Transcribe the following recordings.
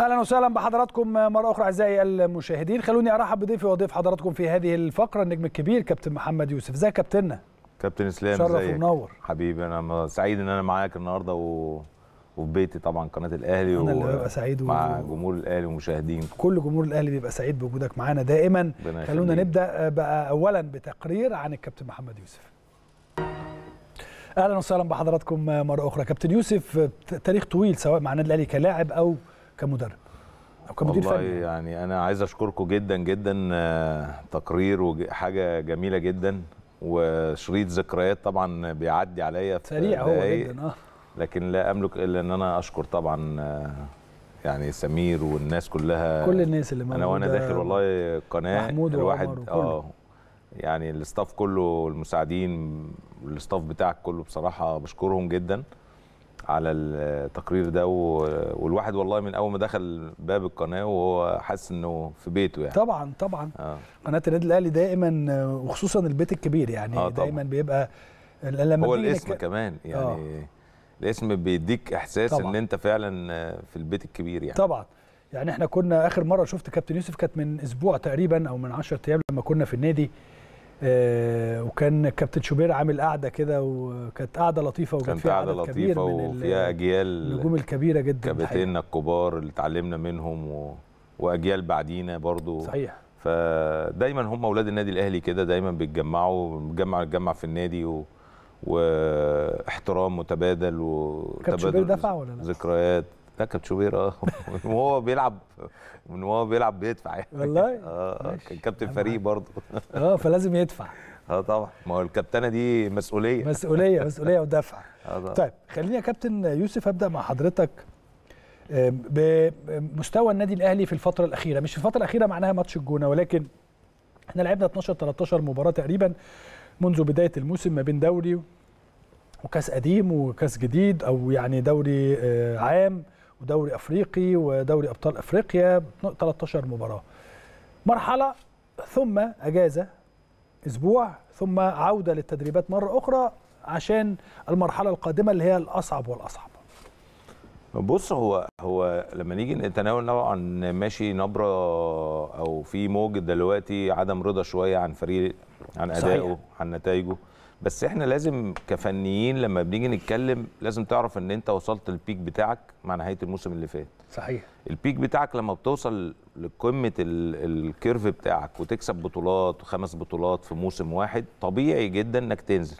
أهلا وسهلا بحضراتكم مرة أخرى أعزائي المشاهدين. خلوني أرحب بضيفي وضيف حضراتكم في هذه الفقرة النجم الكبير كابتن محمد يوسف. ازيك كابتننا؟ كابتن إسلام شرف ومنور. حبيبي أنا سعيد إن أنا معاك النهارده و... وفي بيتي طبعا قناة الأهلي أنا اللي ببقى سعيد و- مع جمهور الأهلي ومشاهدين. كل جمهور الأهلي بيبقى سعيد بوجودك معانا دائما. خلونا. نبدأ بقى اولا بتقرير عن الكابتن محمد يوسف. أهلا وسهلا بحضراتكم مرة أخرى. كابتن يوسف ت- تاريخ طويل سواء مع النادي الأهلي كلاعب أو كمدرب أو كمدير والله فني يعني أنا عايز أشكركم جدا جدا آه، تقرير وحاجه جميلة جدا وشريط ذكريات طبعا بيعدي عليا في سريع هو جدا آه لكن لا أملك إلا إن أنا أشكر طبعا آه، يعني سمير والناس كلها كل الناس اللي أنا وأنا. داخل والله قناة محمود الواحد. آه يعني الاستاف كله المساعدين الاستاف بتاعك كله بصراحة بشكرهم جدا على التقرير ده والواحد والله من أول ما دخل باب القناة وهو حاسس إنه في بيته يعني. طبعا طبعا. آه. قناة النادي الأهلي دائما آه، وخصوصا البيت الكبير يعني آه،. دايما بيبقى لما هو الاسم نك- كمان يعني الاسم بيديك إحساس طبعا. إن أنت فعلا في البيت الكبير يعني. طبعا. يعني إحنا كنا آخر مرة شفت كابتن يوسف كانت من أسبوع تقريبا أو من 10 أيام لما كنا في النادي. آه وكان كابتن شوبير عامل قعده كده وكانت قعده لطيفة وكان كانت فيها كبير لطيفه وفيها أجيال النجوم الكبيرة جدا. كابتننا الكبار اللي اتعلمنا منهم و... وأجيال بعدينا برضو صحيح فدايما هم أولاد النادي الأهلي كده دايما بيتجمعوا بنتجمع نتجمع في النادي و... واحترام متبادل وتبادل دفع ولا لا؟ ذكريات لا كابتن شوبير آه وهو بيلعب من وهو بيلعب بيدفع يعني. والله؟ آه آه،. كان كابتن فريق. برضه. آه فلازم يدفع. آه طبعا. ما هو الكابتنة دي مسؤولية. مسؤولية مسؤولية ودفع. طبعا. طيب خليني يا كابتن يوسف أبدأ مع حضرتك بمستوى النادي الأهلي في الفترة الأخيرة. مش في الفترة الأخيرة معناها ماتش الجونة ولكن إحنا لعبنا 12 13 مباراة تقريبا منذ بداية الموسم ما بين دوري وكاس قديم وكاس جديد أو يعني دوري آه، عام. ودوري أفريقي ودوري أبطال أفريقيا 13 مباراة. مرحلة ثم اجازه أسبوع ثم عودة للتدريبات مرة أخرى عشان المرحلة القادمة اللي هي الأصعب والأصعب. بص هو هو لما نيجي نتناول طبعا ماشي نبرة أو في موج دلوقتي عدم رضا شوية عن فريق عن صحيح. ادائه عن نتائجه. بس إحنا لازم كفنيين لما بنيجي نتكلم لازم تعرف ان انت وصلت البيك بتاعك مع نهاية الموسم اللي فات. صحيح. ال peak بتاعك لما بتوصل لقمة ال- ال curve بتاعك وتكسب بطولات وخمس بطولات في موسم واحد طبيعي جدا إنك تنزل.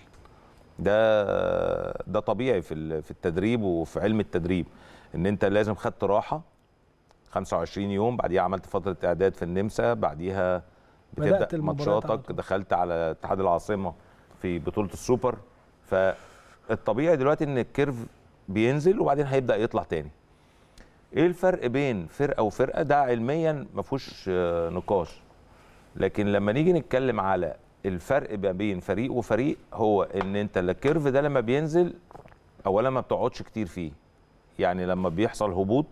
ده ده طبيعي في في التدريب وفي علم التدريب إن أنت لازم خدت راحة 25 يوم بعديها عملت فترة إعداد في النمسا بعديها بتبدأ ماتشاتك. دخلت على اتحاد العاصمة. في بطولة السوبر. فالطبيعي دلوقتي إن ال curve بينزل وبعدين هيبدأ يطلع تاني. إيه الفرق بين فرقة وفرقة؟ ده علميا ما فيهوش آه، نقاش. لكن لما نيجي نتكلم على الفرق ما بين فريق وفريق هو إن أنت ال curve ده لما بينزل اولا ما بتقعدش كتير فيه. يعني لما بيحصل هبوط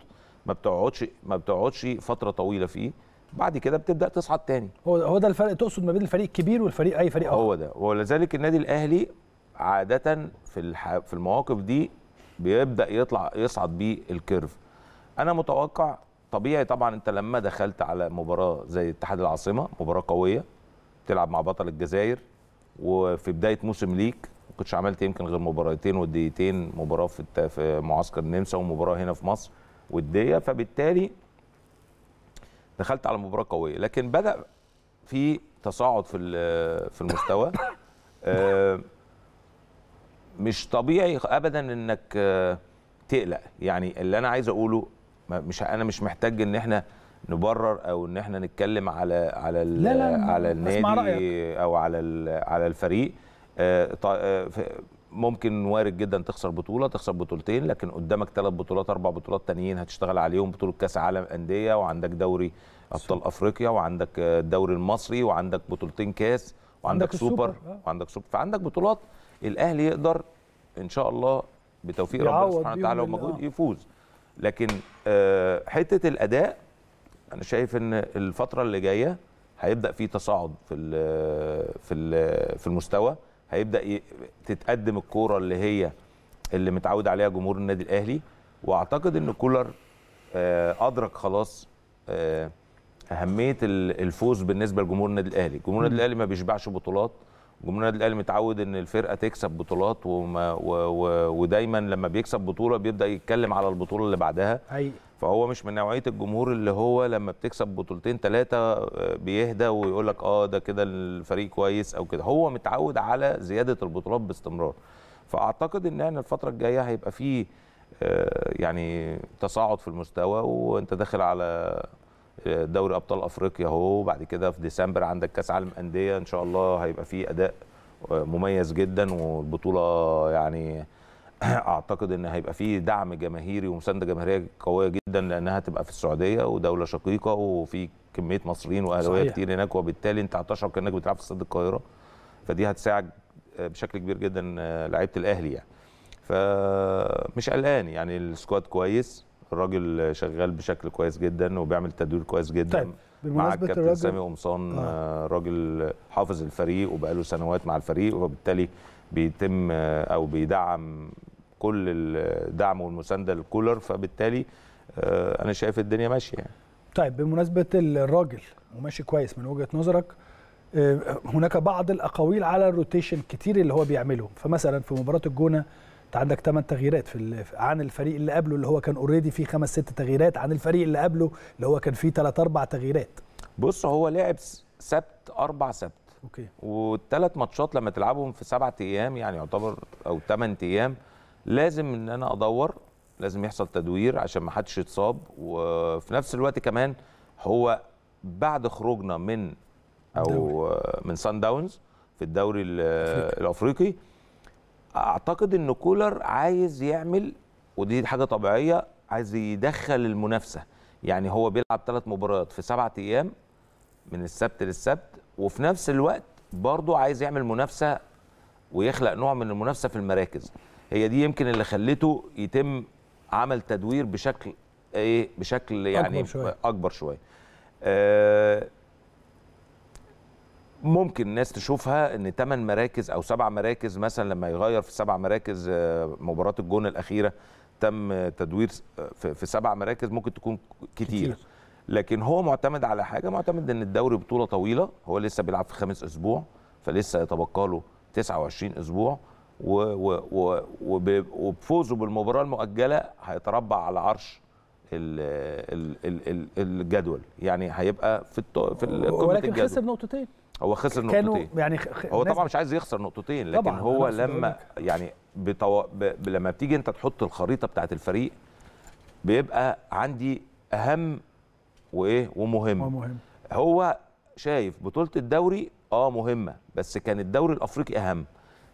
ما بتقعدش ما بتقعدش فترة طويلة فيه. بعد كده بتبدأ تصعد تاني هو هو ده الفرق تقصد ما بين الفريق الكبير والفريق أي فريق آخر هو ده ولذلك النادي الأهلي عادة في الح... في المواقف دي بيبدأ يطلع يصعد بيه الكيرف أنا متوقع طبيعي طبعا أنت لما دخلت على مباراة زي اتحاد العاصمة مباراة قوية تلعب مع بطل الجزائر وفي بداية موسم ليك ما كنتش عملت يمكن غير مباراتين وديتين مباراة. في معسكر النمسا ومباراة هنا في مصر ودية فبالتالي دخلت على مباراة قوية لكن بدأ في تصاعد في في المستوى. آه، مش طبيعي ابدا إنك آه، تقلق. يعني اللي أنا عايز أقوله مش أنا مش محتاج إن إحنا نبرر أو إن إحنا نتكلم على على لا، لا، على النادي أو على على الفريق. آه، ممكن وارد جدا تخسر بطولة تخسر بطولتين لكن قدامك ثلاث بطولات أربع بطولات تانيين هتشتغل عليهم بطولة كأس عالم أندية وعندك دوري أبطال أفريقيا وعندك الدوري المصري وعندك بطولتين كأس وعندك السوبر، سوبر آه. وعندك سوبر فعندك بطولات الأهلي يقدر إن شاء الله بتوفيق ربنا سبحانه وتعالى ال- ومجهود. يفوز لكن آه، حتة الأداء أنا شايف إن الفترة اللي جاية هيبدأ في تصاعد في ال في ال في المستوى هيبدأ ي- تتقدم الكورة اللي هي اللي متعود عليها جمهور النادي الأهلي. وأعتقد إن كولر آه، أدرك خلاص آه، أهمية ال- الفوز بالنسبة لجمهور النادي الأهلي. جمهور النادي الأهلي ما بيشبعش بطولات. جمهور النادي الأهلي متعود إن الفرقة تكسب بطولات وما و و ودايما لما بيكسب بطولة بيبدأ يتكلم على البطولة اللي بعدها. حقيقي فهو مش من نوعية الجمهور اللي هو لما بتكسب بطولتين ثلاثة بيهدى ويقول لك آه ده كده الفريق كويس أو كده. هو متعود على زيادة البطولات باستمرار. فأعتقد إن إحنا الفترة الجاية هيبقى فيه آه، يعني تصاعد في المستوى وأنت داخل على آه، دوري أبطال أفريقيا أهو. بعد كده في ديسمبر عندك كأس عالم أندية. إن شاء الله هيبقى فيه أداء آه، مميز جدا. والبطولة يعني أعتقد إن هيبقى فيه دعم جماهيري ومساندة جماهيرية قوية جدا لأنها تبقى في السعودية ودولة شقيقة وفي كمية مصريين وأهلاوية. كتير هناك. وبالتالي أنت هتشعر كأنك بتلعب في استاد القاهرة. فدي هتساعد آه، بشكل كبير جدا آه، لعيبة الأهلي يعني. فمش قلقان يعني السكواد كويس. الراجل شغال بشكل كويس جدا وبيعمل تدوير كويس جدا طيب مع الكابتن الراجل سامي قمصان آه. آه. راجل حافظ الفريق وبقاله سنوات مع الفريق وبالتالي بيتم آه، أو بيدعم كل الدعم والمساندة للكولر فبالتالي آه، أنا شايف الدنيا ماشية يعني. طيب بمناسبة الراجل وماشي كويس من وجهة نظرك هناك بعض الأقاويل على ال rotation كتير اللي هو بيعمله فمثلا في مباراة الجونة انت عندك 8 تغييرات في ال- عن الفريق اللي قبله اللي هو كان already فيه خمس ست تغييرات عن الفريق اللي قبله اللي هو كان فيه ثلاث أربع تغييرات. بص هو لعب سبت أربع سبت. okay. والثلاث ماتشات لما تلعبهم في سبعة أيام يعني يعتبر أو ثمان أيام لازم إن أنا أدور لازم يحصل تدوير عشان ما حدش يتصاب. وفي نفس الوقت كمان هو بعد خروجنا من أو من سان داونز في الدوري ال- الأفريقي أعتقد إن كولر عايز يعمل ودي حاجة طبيعية عايز يدخل المنافسة. يعني هو بيلعب ثلاث مباريات في سبعة أيام من السبت للسبت وفي نفس الوقت برضه عايز يعمل منافسة ويخلق نوع من المنافسة في المراكز. هي دي يمكن اللي خلته يتم عمل تدوير بشكل إيه بشكل يعني أكبر شوية. أكبر شوية. آه ممكن الناس تشوفها إن 8 مراكز أو سبع مراكز مثلا لما يغير في سبع مراكز آه، مباراة الجون الأخيرة تم تدوير آه، في سبع مراكز ممكن تكون كتير, كتير. لكن هو معتمد على حاجة معتمد إن الدوري بطولة طويلة هو لسه بيلعب في خامس أسبوع فلسه يتبقى له 29 أسبوع و و و وب- وبفوزه بالمباراة المؤجلة هيتربع على عرش ال ال ال ال الجدول. يعني هيبقى في في ولكن خسر نقطتين. هو خسر كانوا نقطتين. يعني خ- هو طبعا مش عايز يخسر نقطتين لكن طبعاً، هو لما يعني بتو... ب... لما بتيجي انت تحط الخريطة بتاعت الفريق بيبقى عندي أهم وإيه؟ ومهم. هو مهم. هو شايف بطولة الدوري آه مهمة بس كان الدوري الأفريقي أهم.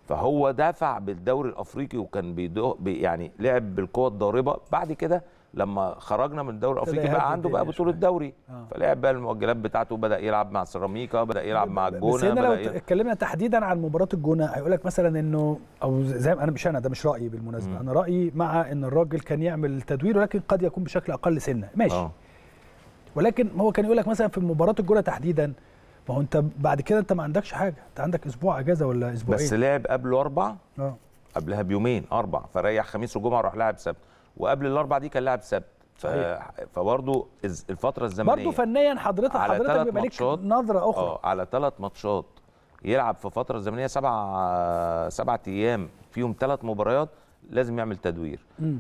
فهو دافع بالدوري الأفريقي وكان بيدو بي يعني لعب بالقوة الضاربة. بعد كده لما خرجنا من الدوري الأفريقي بقى عنده بقى بطولة. دوري. آه. فلعب بقى المؤجلات بتاعته بدأ يلعب مع سيراميكا بدأ يلعب مع الجونه بس هنا لو اتكلمنا تحديدا عن مباراة الجونة هيقول لك مثلا إنه أو زي ما أنا مش أنا ده مش رأيي بالمناسبة. أنا رأيي مع إن الراجل كان يعمل تدوير ولكن قد يكون بشكل أقل سنة. ماشي. آه. ولكن هو كان يقول لك مثلا في مباراة الجونة تحديدا ما هو أنت بعد كده أنت ما عندكش حاجة. أنت عندك أسبوع إجازة ولا أسبوعين؟ بس لعب قبله أربع آه. قبلها بيومين أربع فريح خميس وجمعة راح لاعب سبت. وقبل الاربع دي كان لاعب سبت. فبرضه الفترة الزمنية. برضه فنيا حضرتك على حضرتك بيبقى ليك. نظرة أخرى. آه على ثلاث ماتشات. يلعب في فترة زمنية سبع سبع أيام فيهم ثلاث مباريات لازم يعمل تدوير. مم.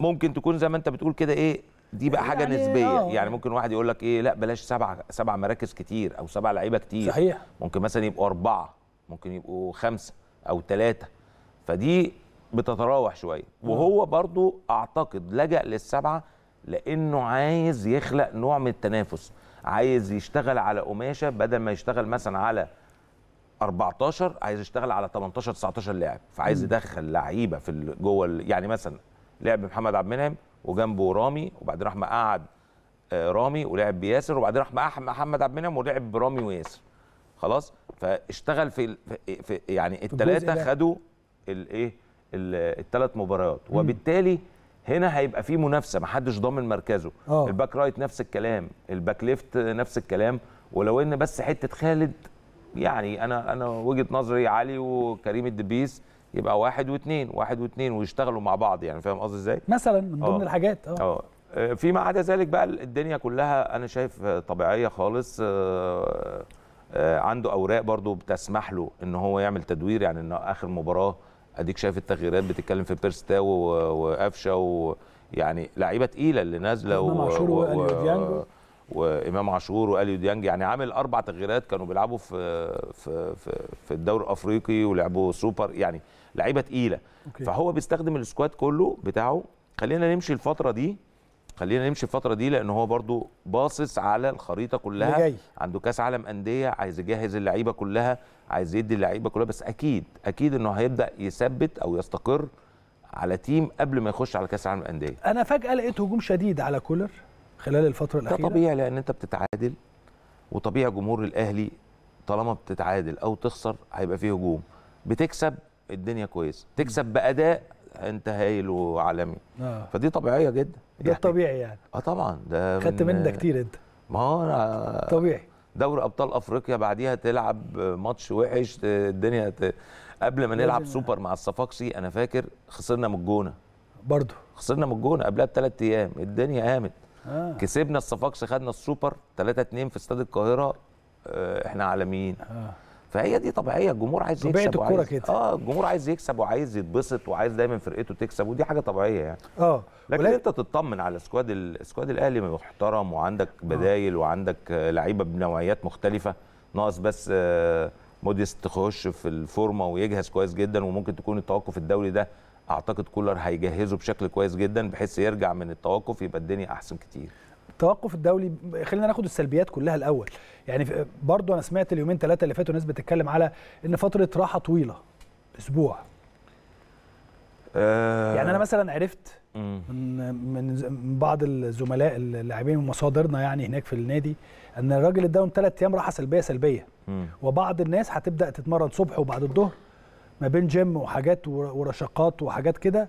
ممكن تكون زي ما أنت بتقول كده إيه دي بقى حاجة يعني نسبية. آه. يعني ممكن واحد يقول لك إيه لأ بلاش سبع سبع مراكز كتير أو سبع لعيبة كتير. صحيح. ممكن مثلا يبقوا أربعة ممكن يبقوا خمسة أو ثلاثة فدي بتتراوح شوية. وهو برضو أعتقد لجأ للسبعة لأنه عايز يخلق نوع من التنافس. عايز يشتغل على قماشة بدل ما يشتغل مثلا على 14 عايز يشتغل على 18 19 لاعب. فعايز يدخل لعيبة في جوه يعني مثلا لعب محمد عبد المنعم وجنبه رامي وبعدين راح مقعد آه، رامي ولعب بياسر وبعدين راح مقعد محمد عبد المنعم ولعب برامي وياسر. خلاص؟ فاشتغل في, في, يعني الثلاثه. خدوا الايه الثلاث مباريات. وبالتالي هنا هيبقى في منافسة ما حدش ضامن مركزه. آه. ال back right نفس الكلام ال back left نفس الكلام. ولو إن بس حتة خالد يعني أنا أنا وجهة نظري علي وكريم الدبيس يبقى واحد واثنين واحد واثنين ويشتغلوا مع بعض يعني فاهم قصدي إزاي؟ مثلا من ضمن آه. الحاجات آه. آه. آه، فيما عدا ذلك بقى الدنيا كلها أنا شايف آه، طبيعية خالص. آه، آه، عنده أوراق برضو بتسمح له إن هو يعمل تدوير يعني إن آخر مباراة أديك شايف التغييرات بتتكلم في بيرستاو و- وقفشة ويعني لعيبة تقيلة اللي نازلة إمام عاشور وأليو ديانج. وإمام عاشور واليو ديانج يعني عامل أربع تغييرات كانوا بيلعبوا في في في, في الدوري الأفريقي ولعبوا سوبر. يعني لعيبة تقيلة. فهو بيستخدم ال squad كله بتاعه. خلينا نمشي الفترة دي. خلينا نمشي الفترة دي لأن هو برضو باصص على الخريطة كلها. جاي. عنده كأس عالم أندية عايز يجهز اللعيبة كلها عايز يدي اللعيبة كلها. بس أكيد أكيد إنه هيبدأ يثبت أو يستقر على team قبل ما يخش على كأس العالم للانديه أنا فجأة لقيت هجوم شديد على كولر خلال الفترة ده الأخيرة. طبيعي لأن أنت بتتعادل وطبيعي جمهور الأهلي طالما بتتعادل أو تخسر هيبقى فيه هجوم. بتكسب الدنيا كويس تكسب بأداء انت هايل وعالمي. آه. فدي طبيعية جدا. ده يعني- الطبيعي يعني. آه طبعا. ده خدت من- ده كتير انت. ما هو أنا طبيعي. دوري أبطال أفريقيا بعديها تلعب ماتش وحش الدنيا ت... قبل ما نلعب سوبر مع الصفاقسي أنا فاكر خسرنا من الجونة. برضه خسرنا من الجونة قبلها بثلاث أيام. الدنيا قامت. آه. كسبنا الصفاقسي خدنا السوبر 3 2 في استاد القاهرة. آه، إحنا عالميين. آه. فهي دي طبيعية الجمهور عايز يكسب الكرة وعايز كده. آه الجمهور عايز يكسب وعايز يتبسط وعايز دايما فرقته تكسب ودي حاجة طبيعية يعني. آه. لكن ولكن- أنت تطمن على squad ال- ال squad الأهلي محترم وعندك بدايل وعندك آه، لعيبة بنوعيات مختلفة ناقص بس آه، موديست تخش في الفورمة ويجهز كويس جدا وممكن تكون التوقف الدولي ده أعتقد كولر هيجهزه بشكل كويس جدا بحيث يرجع من التوقف يبقى الدنيا أحسن كتير. التوقف الدولي خلينا ناخد السلبيات كلها الأول. يعني برضو أنا سمعت اليومين ثلاثة اللي فاتوا ناس بتتكلم على إن فترة راحة طويلة أسبوع. آه، يعني أنا مثلا عرفت. من من بعض الزملاء اللاعبين ومصادرنا يعني هناك في النادي إن الراجل اداهم ثلاث أيام راحة سلبية سلبية. مم. وبعض الناس هتبدأ تتمرن صبح وبعد الظهر ما بين جيم وحاجات ور- ورشاقات وحاجات كده.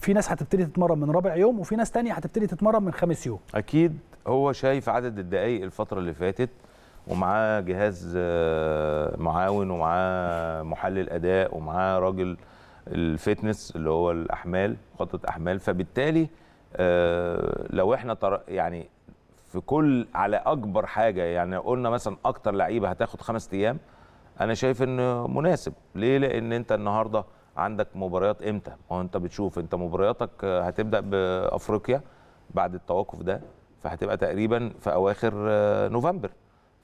في ناس هتبتدي تتمرن من رابع يوم وفي ناس تانية هتبتدي تتمرن من خامس يوم. أكيد هو شايف عدد الدقائق الفترة اللي فاتت ومعاه جهاز آه، معاون ومعاه محلل أداء ومعاه راجل الفتنس اللي هو الأحمال خطه أحمال. فبالتالي آه، لو إحنا. يعني في كل على أكبر حاجة يعني قلنا مثلا أكتر لعيبة هتاخد خمس أيام أنا شايف إنه مناسب. ليه؟ لأن أنت النهارده عندك مباريات إمتى؟ ما هو أنت بتشوف أنت مبارياتك آه، هتبدأ بأفريقيا بعد التوقف ده فهتبقى تقريبا في أواخر آه، نوفمبر.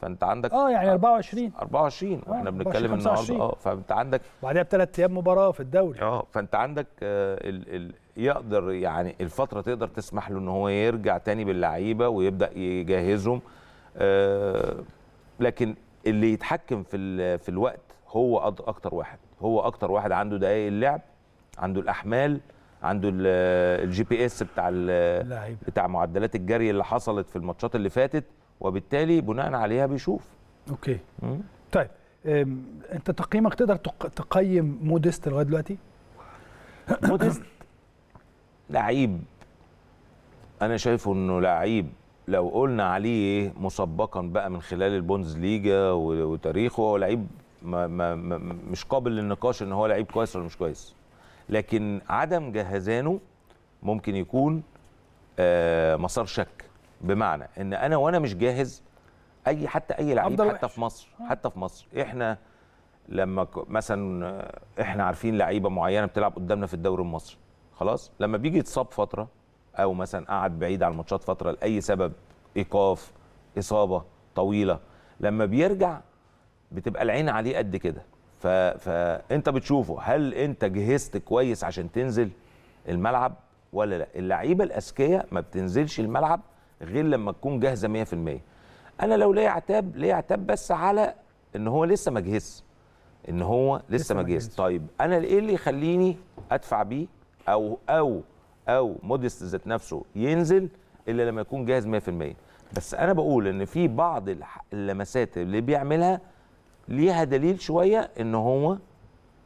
فأنت عندك آه يعني 24 24 وإحنا 24 بنتكلم النهارده 25. آه فأنت عندك بعدها بثلاث أيام مباراة في الدوري. آه فأنت عندك آه، ال ال يقدر يعني الفترة تقدر تسمح له إن هو يرجع تاني باللعيبة ويبدأ يجهزهم آه، لكن اللي يتحكم في ال- في الوقت هو أكتر واحد. هو أكتر واحد عنده دقائق اللعب عنده الأحمال عنده ال- ال GPS بتاع بتاع معدلات الجري اللي حصلت في الماتشات اللي فاتت وبالتالي بناء عليها بيشوف. okay. مم. طيب أنت تقييمك تقدر تق- تقيم موديست لغاية دلوقتي؟ موديست لعيب. أنا شايفه إنه لعيب. لو قلنا عليه مسبقا بقى من خلال البونز ليجا وتاريخه هو لعيب ما ما ما مش قابل للنقاش إن هو لعيب كويس ولا مش كويس. لكن عدم جهزانه ممكن يكون آه، مسار شك. بمعنى إن أنا وأنا مش جاهز أي حتى أي لعيب حتى. في مصر حتى في مصر إحنا لما مثلا آه، إحنا عارفين لعيبة معينة بتلعب قدامنا في الدوري المصري. خلاص؟ لما بيجي يتصاب فترة أو مثلا قعد بعيد عن الماتشات فترة لأي سبب إيقاف إصابة طويلة لما بيرجع بتبقى العين عليه قد كده. ف... فانت بتشوفه هل انت جهزت كويس عشان تنزل الملعب ولا لا؟ اللعيبة الأذكياء ما بتنزلش الملعب غير لما تكون جاهزة 100% أنا لو ليا عتاب ليا عتاب بس على إن هو لسه ما جهزش إن هو لسه, لسه ما ما جهز جهزش. طيب أنا إيه اللي يخليني أدفع بيه أو أو أو موديست ذات نفسه ينزل إلا لما يكون جاهز 100% بس أنا بقول إن في بعض اللمسات اللي بيعملها ليها دليل شوية إن هو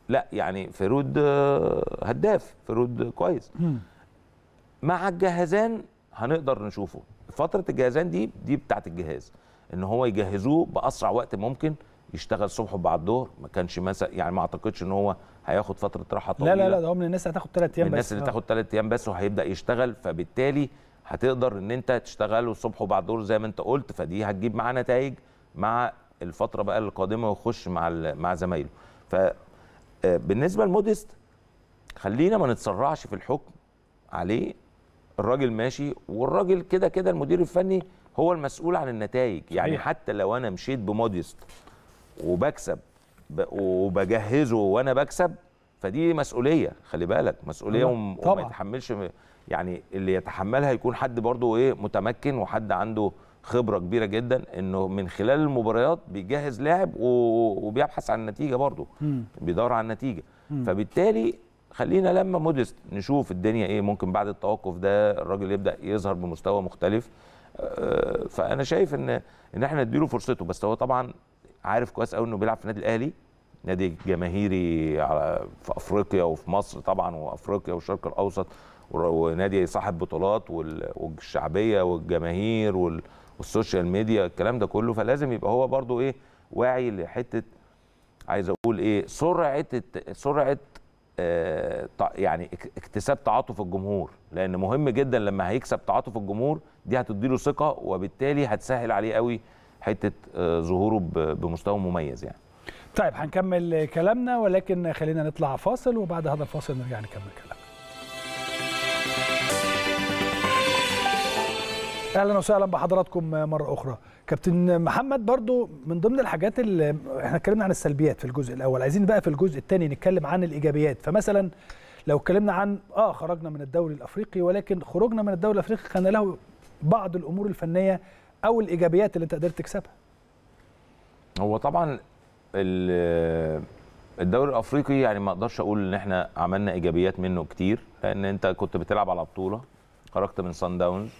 لا يعني forward آه، هداف forward كويس. مع الجهزان هنقدر نشوفه. فترة الجهزان دي دي بتاعت الجهاز. إن هو يجهزوه بأسرع وقت ممكن يشتغل الصبح وبعد الظهر ما كانش مثلا يعني ما أعتقدش إن هو هياخد فترة راحة طويله لا لا لا ده هو من الناس هتاخد ثلاث من أيام بس. الناس اللي آه. تاخد ثلاث أيام بس وهيبدأ يشتغل فبالتالي هتقدر إن أنت تشتغل الصبح وبعد الظهر زي ما أنت قلت فدي هتجيب معاه نتائج مع الفترة بقى القادمة ويخش مع مع زمايله ف آه، بالنسبة لموديست خلينا ما نتسرعش في الحكم عليه الراجل ماشي والراجل كده كده المدير الفني هو المسؤول عن النتائج يعني. حتى لو أنا مشيت بموديست وبكسب وبجهزه وأنا بكسب فدي مسؤولية خلي بالك مسؤولية. وم- وما. يتحملش يعني اللي يتحملها يكون حد برضه إيه متمكن وحد عنده خبرة كبيرة جدا إنه من خلال المباريات بيجهز لاعب وبيبحث عن النتيجة برضه. بيدور على النتيجة. فبالتالي خلينا لما موديست نشوف الدنيا إيه ممكن بعد التوقف ده الراجل يبدأ يظهر بمستوى مختلف. آه، فأنا شايف ان إن إحنا نديله فرصته. بس هو طبعا عارف كويس قوي إنه بيلعب في النادي الأهلي. نادي جماهيري على- في أفريقيا وفي مصر طبعا وأفريقيا والشرق الأوسط. ونادي صاحب بطولات وال- والشعبية والجماهير وال- وال social media الكلام ده كله فلازم يبقى هو برضو إيه واعي لحتة عايز أقول إيه سرعة سرعة آه، يعني اك- اكتساب تعاطف الجمهور لأن مهم جدا لما هيكسب تعاطف الجمهور دي هتديله ثقة وبالتالي هتسهل عليه قوي حتة آه، ظهوره بمستوى مميز يعني. طيب هنكمل كلامنا ولكن خلينا نطلع فاصل وبعد هذا الفاصل نرجع نكمل كلامنا. أهلا وسهلا بحضراتكم مرة أخرى. كابتن محمد برضو من ضمن الحاجات اللي إحنا اتكلمنا عن السلبيات في الجزء الأول. عايزين بقى في الجزء الثاني نتكلم عن الإيجابيات. فمثلا لو اتكلمنا عن آه خرجنا من الدوري الأفريقي ولكن خروجنا من الدوري الأفريقي كان له بعض الأمور الفنية أو الإيجابيات اللي أنت قدرت تكسبها. هو طبعا ال- الدوري الأفريقي يعني ما أقدرش أقول إن إحنا عملنا إيجابيات منه كتير لأن أنت كنت بتلعب على بطولة خرجت من سان داونز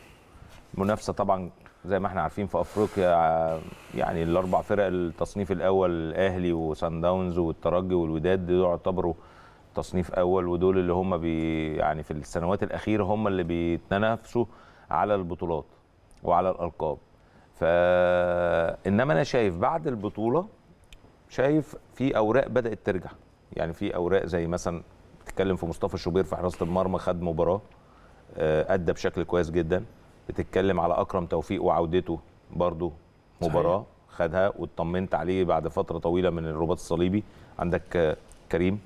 منافسه طبعا زي ما إحنا عارفين في أفريقيا يعني الأربع فرق التصنيف الأول الأهلي وسان داونز والترجي والوداد دول يعتبروا تصنيف أول ودول اللي هم بي يعني في السنوات الأخيرة هم اللي بيتنافسوا على البطولات وعلى الألقاب. فانما أنا شايف بعد البطولة شايف في أوراق بدأت ترجع. يعني في أوراق زي مثلا بتتكلم في مصطفى شوبير في حراسة المرمى خد مباراة آه، أدى بشكل كويس جدا. بتتكلم على أكرم توفيق وعودته برضو مباراة خدها واطمنت عليه بعد فترة طويلة من الرباط الصليبي. عندك آه، كريم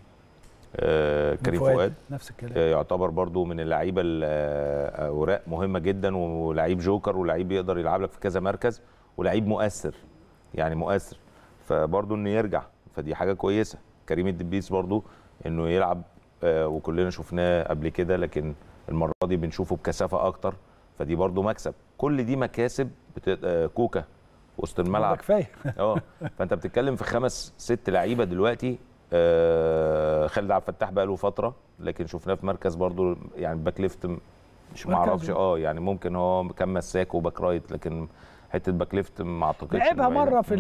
آه، كريم فؤاد نفس الكلام. آه، يعتبر برضو من اللعيبة الاوراق مهمة جدا ولعيب جوكر ولعيب يقدر يلعب لك في كذا مركز ولعيب مؤثر يعني مؤثر. فبرضو إنه يرجع فدي حاجة كويسة. كريم الدبيس برضو إنه يلعب آه، وكلنا شفناه قبل كده لكن المرة دي بنشوفه بكثافة أكتر. فدي برضو مكسب. كل دي مكاسب بت... آه، كوكا وسط الملعب. كفاية. آه فانت بتتكلم في خمس ست لعيبة دلوقتي. آه خالد عبد الفتاح بقى له فترة لكن شفناه في مركز برضو يعني back left مش ما. أعرفش آه يعني ممكن هو كان مساك و back right لكن حتة back left ما أعتقدش لعبها. مرة في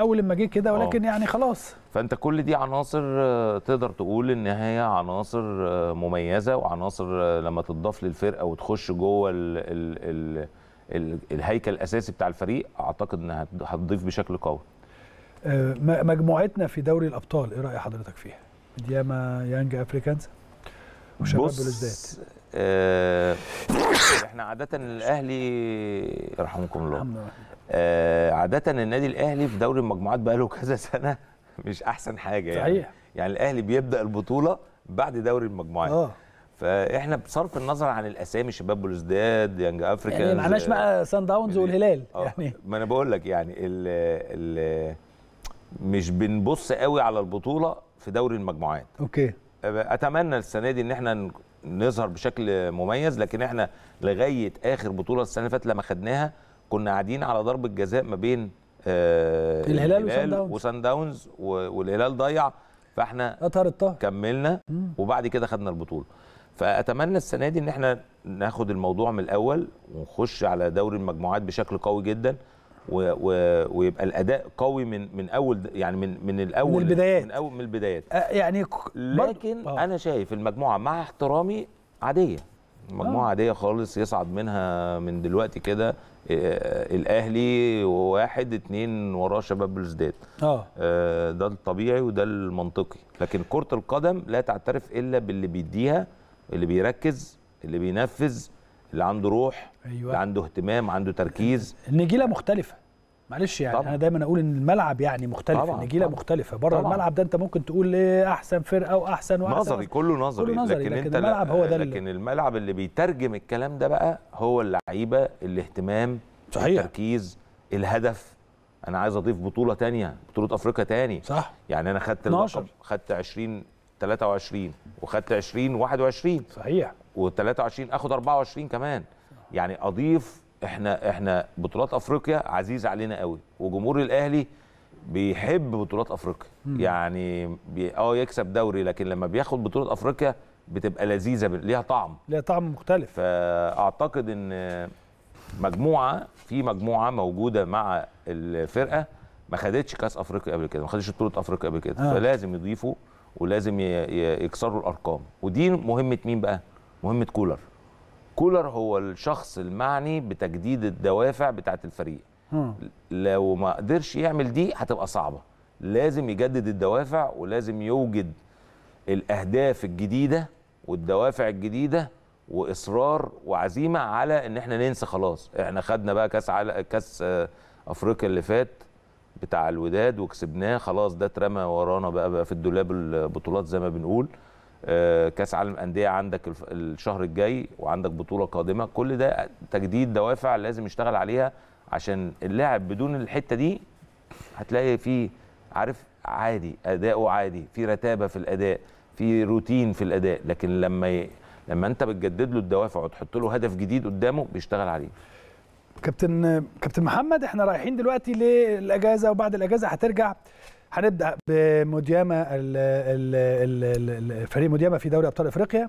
أول لما جه كده ولكن يعني خلاص. فأنت كل دي عناصر آه، تقدر تقول إن هي عناصر آه، مميزة وعناصر آه، لما تضاف للفرقة وتخش جوه ال ال ال ال الهيكل الأساسي بتاع الفريق أعتقد إنها هت- هتضيف بشكل قوي. مجموعتنا في دوري الأبطال إيه رأي حضرتك فيها؟ ميدياما يانج أفريكانز وشباب بلوزداد آه إحنا عادة الاهلي يرحمكم الله. آه عادة النادي الأهلي في دوري المجموعات بقاله كذا سنة مش أحسن حاجة يعني. صحيح. يعني الأهلي بيبدأ البطولة بعد دوري المجموعات. آه. فإحنا بصرف النظر عن الأسامي شباب بلوزداد يانج أفريكانز يعني معناش بقى سان داونز والهلال آه، يعني. ما أنا بقول لك يعني ال ال مش بنبص قوي على البطولة في دوري المجموعات. أوكي. أتمنى السنة دي إن إحنا نظهر بشكل مميز لكن إحنا لغاية آخر بطولة السنة اللي فاتت لما خدناها كنا قاعدين على ضربة جزاء ما بين آه الهلال. وسان داونز. والهلال ضيع فإحنا أطهر كملنا وبعد كده خدنا البطولة. فأتمنى السنة دي إن إحنا ناخد الموضوع من الأول ونخش على دوري المجموعات بشكل قوي جدا. و و ويبقى الأداء قوي من من أول يعني من من الأول البدايات. من اول من البدايات آه، يعني ك- برضو- لكن آه. أنا شايف المجموعة مع احترامي عادية مجموعه آه. عادية خالص يصعد منها من دلوقتي كده آه، الأهلي واحد اتنين وراه شباب بلوزداد آه آه، ده الطبيعي وده المنطقي لكن كرة القدم لا تعترف إلا باللي بيديها اللي بيركز اللي بينفذ اللي عنده روح أيوة. اللي عنده اهتمام عنده تركيز النجيلة مختلفة معلش يعني طبعاً. أنا دايما أقول إن الملعب يعني مختلف طبعاً، النجيلة طبعاً. مختلفة بره طبعاً. الملعب ده أنت ممكن تقول أحسن فرقة وأحسن وأحسن نظري كله نظري, كله نظري، لكن أنت لا- الملعب هو ده اللي- لكن الملعب اللي بيترجم الكلام ده بقى هو اللعيبة الاهتمام صحيح. التركيز الهدف أنا عايز أضيف بطولة تانية بطولة أفريقيا تاني صح يعني أنا خدت 12. اللقب خدت 20 23 وخدت 20 21 صحيح و23 آخد 24 كمان يعني أضيف إحنا إحنا بطولات افريقيا عزيزه علينا قوي وجمهور الاهلي بيحب بطولات افريقيا. يعني بي آه يكسب دوري لكن لما بياخد بطولة افريقيا بتبقى لذيذة ب- ليها طعم. ليها طعم مختلف. فأعتقد إن مجموعة في مجموعة موجودة مع الفرقة ما خدتش كأس افريقيا قبل كده ما خدتش بطولة افريقيا قبل كده. آه. آه. فلازم يضيفوا ولازم ي- ي- يكسروا الأرقام. ودي مهمة مين بقى؟ مهمة كولر. كولر هو الشخص المعني بتجديد الدوافع بتاعه الفريق. لو ما قدرش يعمل دي هتبقى صعبة. لازم يجدد الدوافع ولازم يوجد الأهداف الجديدة والدوافع الجديدة وإصرار وعزيمة على إن إحنا ننسى خلاص. إحنا خدنا بقى كاس عل... كاس آه، أفريقيا اللي فات بتاع الوداد وكسبناه خلاص ده اترمى ورانا بقى, بقى في الدولاب البطولات زي ما بنقول. كاس عالم أندية عندك الشهر الجاي وعندك بطولة قادمة. كل ده تجديد دوافع لازم يشتغل عليها عشان اللاعب بدون الحتة دي هتلاقي فيه عارف عادي أداؤه عادي. في رتابة في الأداء في روتين في الأداء. لكن لما ي... لما أنت بتجدد له الدوافع وتحط له هدف جديد قدامه بيشتغل عليه. كابتن كابتن محمد إحنا رايحين دلوقتي للأجازة وبعد الأجازة هترجع. هنبدأ بمودياما ال- الفريق مودياما في دوري أبطال إفريقيا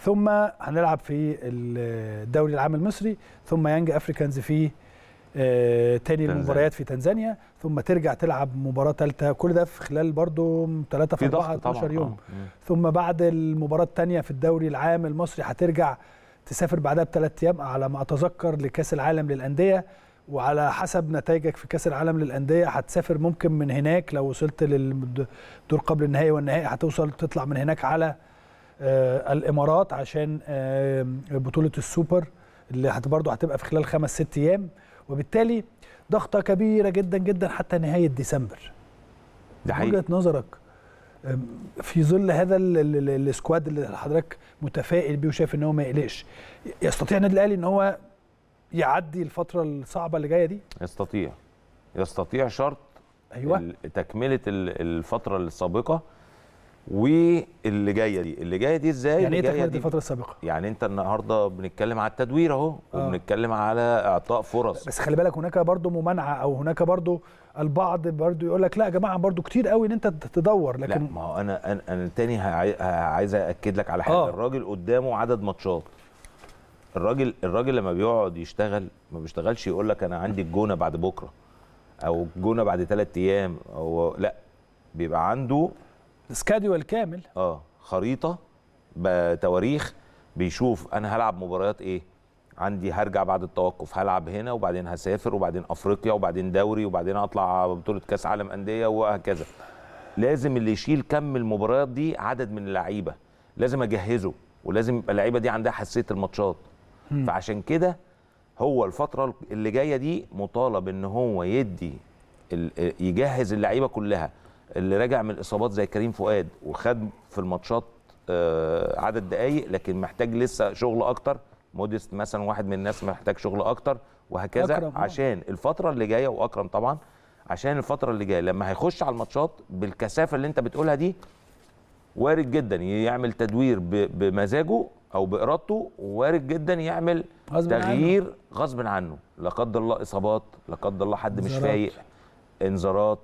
ثم هنلعب في الدوري العام المصري ثم يانج افريكانز في آه، تاني. المباريات في تنزانيا ثم ترجع تلعب مباراة ثالثه كل ده في خلال برضو 3 في في 4 ضغط طبعا 12 يوم آه. مم. ثم بعد المباراة الثانية في الدوري العام المصري هترجع تسافر بعدها بثلاث أيام على ما أتذكر لكأس العالم للأندية وعلى حسب نتائجك في كأس العالم للأندية هتسافر ممكن من هناك لو وصلت للدور قبل النهائي والنهائي هتوصل تطلع من هناك على آه، الإمارات عشان آه، بطولة السوبر اللي برضه هتبقى في خلال خمس ست أيام. وبالتالي ضغطة كبيرة جدا جدا حتى نهاية ديسمبر. ده حقيقي. وجهة نظرك في ظل هذا ال- ال- ال- ال squad اللي حضرتك متفائل بيه وشايف إن هو ما يقلقش يستطيع النادي الأهلي إن هو يعدي الفترة الصعبة اللي جاية دي؟ يستطيع. يستطيع شرط أيوه. تكملة ال- الفترة السابقة واللي جاية دي. اللي جاية دي إزاي؟ يعني إيه تكملة دي؟ الفترة السابقة؟ يعني أنت النهارده بنتكلم على التدوير أهو آه. وبنتكلم على إعطاء فرص. بس خلي بالك هناك برضو ممانعة أو هناك برضو البعض برضو يقول لك لا يا جماعة برضو كتير قوي إن أنت تدور. لا لكن ما هو أنا أنا, أنا تاني عايز أكد لك على حاجة. آه. الراجل قدامه عدد ماتشات. الراجل الراجل لما بيقعد يشتغل ما بيشتغلش يقول لك أنا عندي الجونة بعد بكرة أو الجونة بعد ثلاث أيام أو لا بيبقى عنده سكادول كامل آه خريطة بتواريخ بيشوف أنا هلعب مباريات إيه عندي هرجع بعد التوقف هلعب هنا وبعدين هسافر وبعدين أفريقيا وبعدين دوري وبعدين أطلع بطولة كأس عالم أندية وهكذا. لازم اللي يشيل كم المباريات دي عدد من اللعيبة لازم أجهزه ولازم يبقى اللعيبة دي عندها حساسية الماتشات. فعشان كده هو الفترة اللي جاية دي مطالب إن هو يدي يجهز اللعيبة كلها. اللي راجع من الاصابات زي كريم فؤاد وخد في الماتشات آه، عدد دقايق لكن محتاج لسه شغل أكتر. موديست مثلا واحد من الناس محتاج شغل أكتر وهكذا أكرم، آه. عشان الفترة اللي جاية وأكرم طبعا عشان الفترة اللي جاية لما هيخش على الماتشات بالكثافة اللي أنت بتقولها دي وارد جدا يعمل تدوير بمزاجه أو بإرادته ووارد جدا يعمل عنه. تغيير غصب عنه. لا قدر الله إصابات لا قدر الله حد مش. فايق انذارات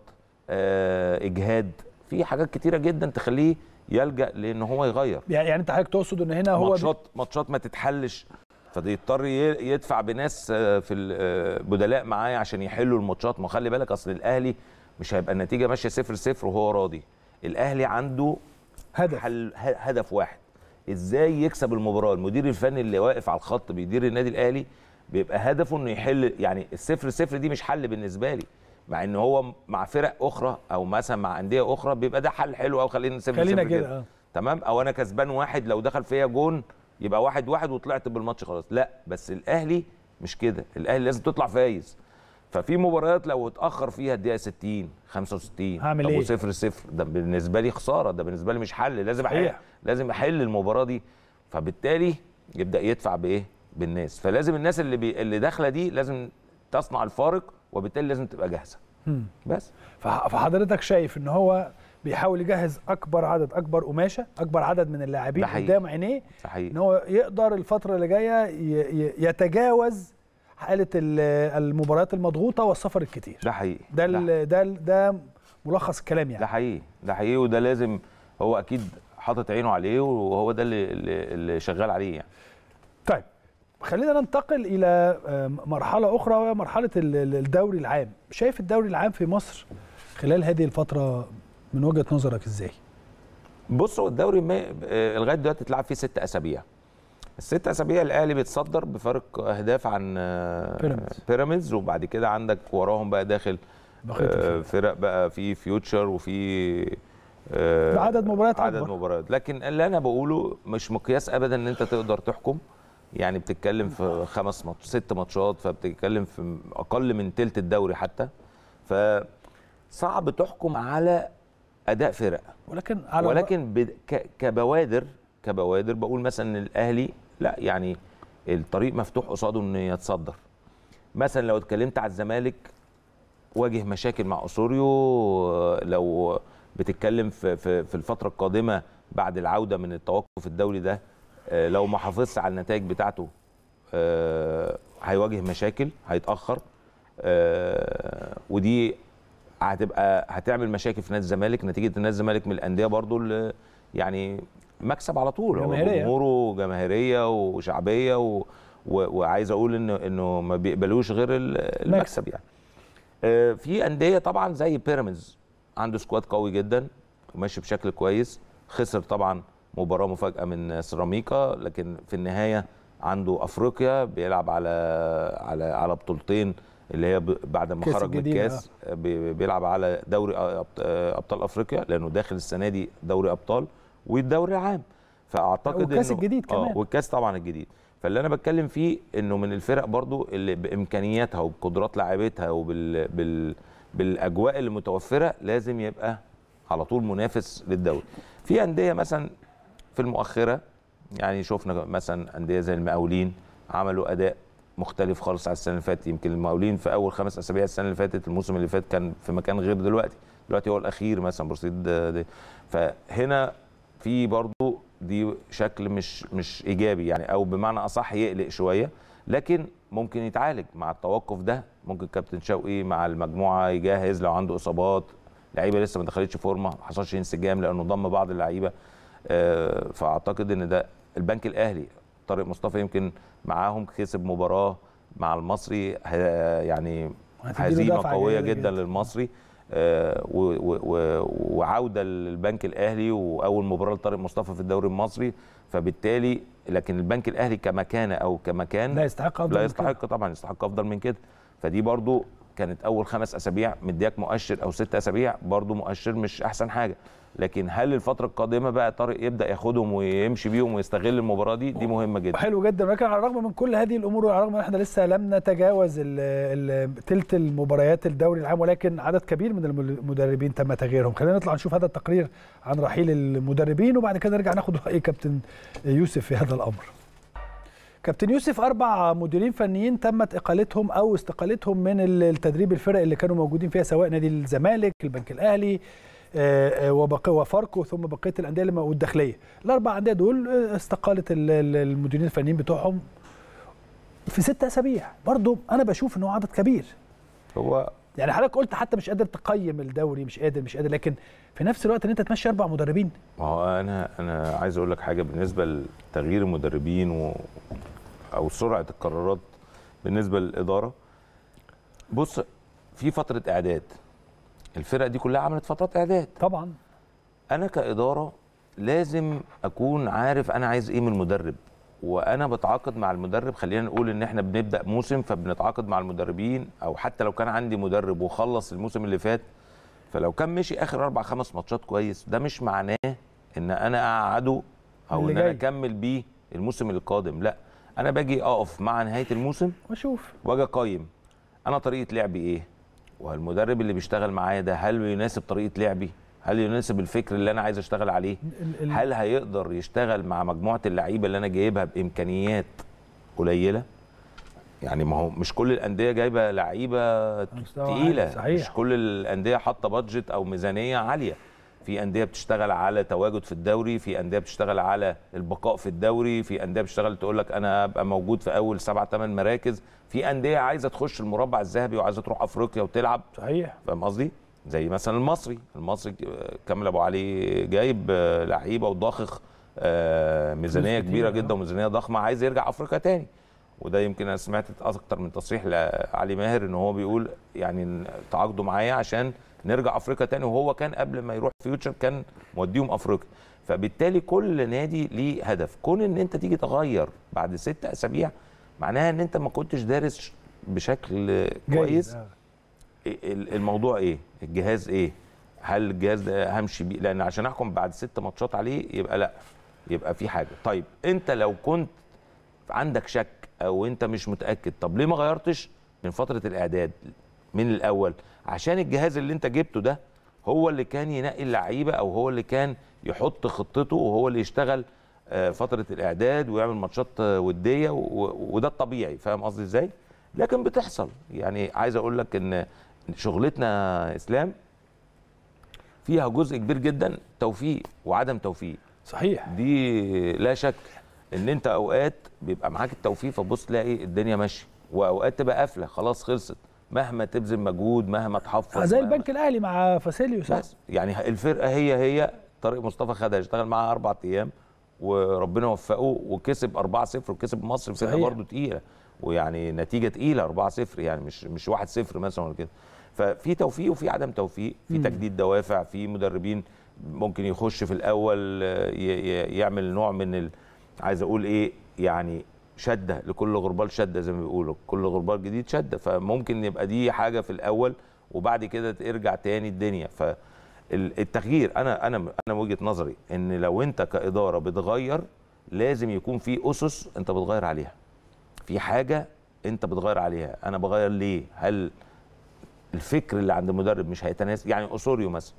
آه، إجهاد. في حاجات كتيرة جدا تخليه يلجأ لإن هو يغير. يعني يعني أنت حضرتك تقصد إن هنا هو بي- ماتشات ماتشات ما تتحلش. فيضطر يدفع بناس آه، في البدلاء معاه عشان يحلوا الماتشات. ما خلي بالك أصل الأهلي مش هيبقى النتيجة ماشية صفر صفر وهو راضي. الأهلي عنده هدف. حل هدف واحد. إزاي يكسب المباراة؟ المدير الفني اللي واقف على الخط بيدير النادي الأهلي بيبقى هدفه إنه يحل يعني الصفر صفر دي مش حل بالنسبة لي مع إن هو مع فرق أخرى أو مثلا مع أندية أخرى بيبقى ده حل حلو أو خلينا صفر خلينا صفر كده آه. تمام؟ أو أنا كسبان واحد لو دخل فيا جون يبقى واحد واحد وطلعت بالماتش خلاص. لا بس الأهلي مش كده الأهلي لازم تطلع فايز. ففي مباريات لو اتأخر فيها الدقيقة 60 65 هعمل إيه؟ وصفر صفر. ده بالنسبة لي خسارة ده بالنسبة لي مش حل لازم أحل. لازم أحل المباراة دي. فبالتالي يبدأ يدفع بإيه؟ بالناس. فلازم الناس اللي بي... اللي داخلة دي لازم تصنع الفارق وبالتالي لازم تبقى جاهزة. بس. فح- فحضرتك شايف إن هو بيحاول يجهز أكبر عدد أكبر قماشة أكبر عدد من اللاعبين. قدام عينيه إن هو يقدر الفترة اللي جاية يتجاوز حالة ال- المباريات المضغوطة والسفر الكتير. ده حقيقي. ده ده ال- ده ملخص الكلام ده يعني حقيقي. ده حقيقي وده لازم هو أكيد حاطط عينه عليه وهو ده اللي اللي شغال عليه يعني. طيب خلينا ننتقل إلى آم، مرحلة أخرى وهي مرحلة ال- ال- الدوري العام. شايف الدوري العام في مصر خلال هذه الفترة من وجهة نظرك إزاي؟ بص هو الدوري آه، لغاية دلوقتي اتلعب فيه ست أسابيع. الست أسابيع الأهلي بيتصدر بفارق أهداف عن آه، بيراميدز. بيراميدز وبعد كده عندك وراهم بقى داخل آه،. فرق بقى في فيوتشر وفي آه، بعدد مباريات عدد أكبر. مباريات لكن اللي أنا بقوله مش مقياس ابدا إن أنت تقدر تحكم يعني بتتكلم في خمس ماتش ست ماتشات فبتتكلم في أقل من تلت الدوري حتى فصعب تحكم على أداء فرق ولكن على ولكن ب... ك... كبوادر كبوادر بقول مثلا إن الأهلي لا يعني الطريق مفتوح قصاده إنه يتصدر. مثلا لو اتكلمت على الزمالك واجه مشاكل مع أسوريو لو بتتكلم في في في الفترة القادمة بعد العودة من التوقف الدولي ده آه، لو ما حافظش على النتائج بتاعته آه، هيواجه مشاكل هيتأخر آه، ودي هتبقى هتعمل مشاكل في نادي الزمالك نتيجة ان نادي الزمالك من الأندية برضو اللي يعني مكسب على طول. هو جماهيرية. جمهوره جماهيرية وشعبية و... و... وعايز أقول انه إنه ما بيقبلوش غير ال- المكسب يعني. آه، في أندية طبعا زي بيراميدز. عنده سكواد قوي جدا وماشي بشكل كويس. خسر طبعا مباراة مفاجأة من سيراميكا لكن في النهاية عنده أفريقيا بيلعب على على على بطولتين اللي هي بعد ما خرج من الكاس بي- بيلعب على دوري أبطال أفريقيا لأنه داخل السنة دي دوري أبطال. والدوري العام. فأعتقد والكاس الجديد كمان. آه والكاس طبعا الجديد. فاللي أنا بتكلم فيه إنه من الفرق برضو اللي بإمكانياتها وبقدرات لاعبتها وبال بال بالأجواء اللي متوفره لازم يبقى على طول منافس للدوري. في أندية مثلا في المؤخرة يعني شفنا مثلا أندية زي المقاولين عملوا أداء مختلف خالص على السنة اللي فاتت. يمكن المقاولين في أول خمس أسابيع السنة اللي فاتت الموسم اللي فات كان في مكان غير دلوقتي. دلوقتي هو الأخير مثلا بورسعيد ده. فهنا في برضو دي شكل مش مش إيجابي يعني أو بمعنى أصح يقلق شوية لكن ممكن يتعالج مع التوقف ده. ممكن كابتن شوقي مع المجموعة يجهز لو عنده إصابات. لعيبة لسه ما دخلتش فورمة ما حصلش انسجام لأنه ضم بعض اللعيبة. آه، فأعتقد إن ده البنك الأهلي طارق مصطفى يمكن معاهم كسب مباراة مع المصري يعني هزيمه قويه جدا جدا. للمصري. وعودة للبنك الأهلي وأول مباراة لطارق مصطفى في الدوري المصري. فبالتالي لكن البنك الأهلي كمكانة أو كمكان لا يستحق أفضل لا من كده. يستحق طبعا يستحق أفضل من كده. فدي برضو كانت أول خمس أسابيع مدياك مؤشر أو ست أسابيع برضو مؤشر مش أحسن حاجة. لكن هل الفترة القادمة بقى طارق يبدأ ياخدهم ويمشي بيهم ويستغل المباراة دي؟ دي مهمة جدا. حلو جدا. ولكن على الرغم من كل هذه الأمور وعلى الرغم إن إحنا لسه لم نتجاوز تلت المباريات الدوري العام ولكن عدد كبير من المدربين تم تغييرهم. خلينا نطلع نشوف هذا التقرير عن رحيل المدربين وبعد كده نرجع ناخد رأي كابتن يوسف في هذا الأمر. كابتن يوسف أربع مديرين فنيين تمت إقالتهم أو استقالتهم من التدريب الفرق اللي كانوا موجودين فيها سواء نادي الزمالك البنك الأهلي وفاركو ثم بقية الأندية والداخلية. الأربع أندية دول آه، استقالت ال- ال- المديرين الفنيين بتوعهم في ست أسابيع. برضو أنا بشوف إن هو عدد كبير. هو يعني حضرتك قلت حتى مش قادر تقيم الدوري مش قادر مش قادر لكن في نفس الوقت إن أنت تمشي أربع مدربين. ما هو أنا أنا عايز أقول لك حاجة بالنسبة لتغيير المدربين و أو سرعة القرارات بالنسبة للإدارة. بص في فترة إعداد. الفرق دي كلها عملت فترات إعداد. طبعا. أنا كإدارة لازم أكون عارف أنا عايز إيه من المدرب وأنا بتعاقد مع المدرب. خلينا نقول إن إحنا بنبدأ موسم فبنتعاقد مع المدربين أو حتى لو كان عندي مدرب وخلص الموسم اللي فات فلو كان مشي آخر أربع خمس ماتشات كويس. ده مش معناه إن أنا أقعده أو إن أنا. أكمل بيه الموسم القادم. لا أنا باجي أقف مع نهاية الموسم وأشوف. وأجي أقيم أنا طريقة لعبي إيه. والمدرب اللي بيشتغل معايا ده هل يناسب طريقة لعبي؟ هل يناسب الفكر اللي أنا عايز أشتغل عليه؟ هل هيقدر يشتغل مع مجموعة اللعيبة اللي أنا جايبها بإمكانيات قليلة؟ يعني ما هو مش كل الأندية جايبة لعيبة تقيلة. مش كل الأندية حاطة بادجت أو ميزانية عالية. في أندية بتشتغل على تواجد في الدوري في أندية بتشتغل على البقاء في الدوري في أندية بتشتغل تقول لك أنا ابقى موجود في أول سبعة ثمان مراكز. في أندية عايزة تخش المربع الذهبي وعايزة تروح أفريقيا وتلعب. صحيح. فاهم قصدي؟ زي مثلا المصري، المصري كامل أبو علي جايب آه، لعيبة وضاخخ آه، ميزانية كبيرة كتير، جدا وميزانية ضخمة عايز يرجع أفريقيا تاني. وده يمكن أنا سمعت أكتر من تصريح لعلي ماهر إن هو بيقول يعني تعاقدوا معايا عشان نرجع أفريقيا تاني وهو كان قبل ما يروح فيوتشر كان موديهم أفريقيا فبالتالي كل نادي ليه هدف كون إن أنت تيجي تغير بعد ست أسابيع معناها إن أنت ما كنتش دارس بشكل كويس آه. ال- الموضوع إيه؟ الجهاز إيه؟ هل الجهاز ده همشي بيه؟ لأن عشان أحكم بعد ست ماتشات عليه يبقى لأ يبقى في حاجة، طيب أنت لو كنت عندك شك أو أنت مش متأكد. طب ليه ما غيرتش من فترة الإعداد من الأول؟ عشان الجهاز اللي أنت جبته ده هو اللي كان ينقي اللعيبة أو هو اللي كان يحط خطته وهو اللي يشتغل آه، فترة الإعداد ويعمل ماتشات آه، ودية وده الطبيعي. فاهم قصدي إزاي؟ لكن بتحصل. يعني عايز أقول لك إن شغلتنا إسلام فيها جزء كبير جدا توفيق وعدم توفيق. صحيح. دي لا شك. إن أنت أوقات بيبقى معاك التوفيق فتبص تلاقي الدنيا ماشية وأوقات تبقى قافلة خلاص خلصت. مهما تبذل مجهود مهما تحفظ زي البنك الأهلي مع فاسيليو صح بس يعني الفرقة هي هي طارق مصطفى خدها اشتغل معاها أربع أيام وربنا وفقه وكسب 4-0 وكسب مصر فرقة. برضه تقيلة. ويعني نتيجة تقيلة 4-0 يعني مش مش 1-0 مثلا ولا كده. ففي توفيق وفي عدم توفيق في تجديد دوافع في مدربين ممكن يخش في الأول يعمل نوع من ال... عايز أقول إيه يعني شده لكل غربال شده زي ما بيقولوا كل غربال جديد شده فممكن يبقى دي حاجة في الأول وبعد كده ترجع تاني الدنيا. ف ال- التغيير أنا أنا أنا وجهة نظري إن لو أنت كإدارة بتغير لازم يكون في أسس أنت بتغير عليها. في حاجة أنت بتغير عليها. أنا بغير ليه؟ هل الفكر اللي عند المدرب مش هيتناسب؟ يعني اسوريو مثلا.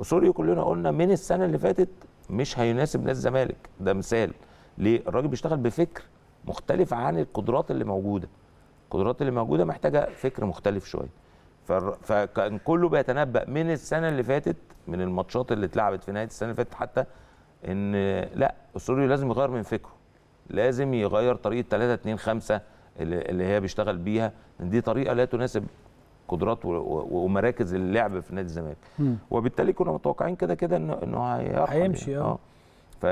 اسوريو كلنا قلنا من السنة اللي فاتت مش هيناسب نادي الزمالك. ده مثال. ليه الراجل بيشتغل بفكر مختلف عن القدرات اللي موجودة القدرات اللي موجودة محتاجة فكر مختلف شوية فكان كله بيتنبأ من السنة اللي فاتت من الماتشات اللي اتلعبت في نهاية السنة اللي فاتت حتى إن لا اسوريو لازم يغير من فكره لازم يغير طريقة 3 2 5 اللي هي بيشتغل بيها دي طريقة لا تناسب قدرات ومراكز اللعب في نادي الزمالك. وبالتالي كنا متوقعين كده كده انه إنه هيمشي، يعني. آه. ف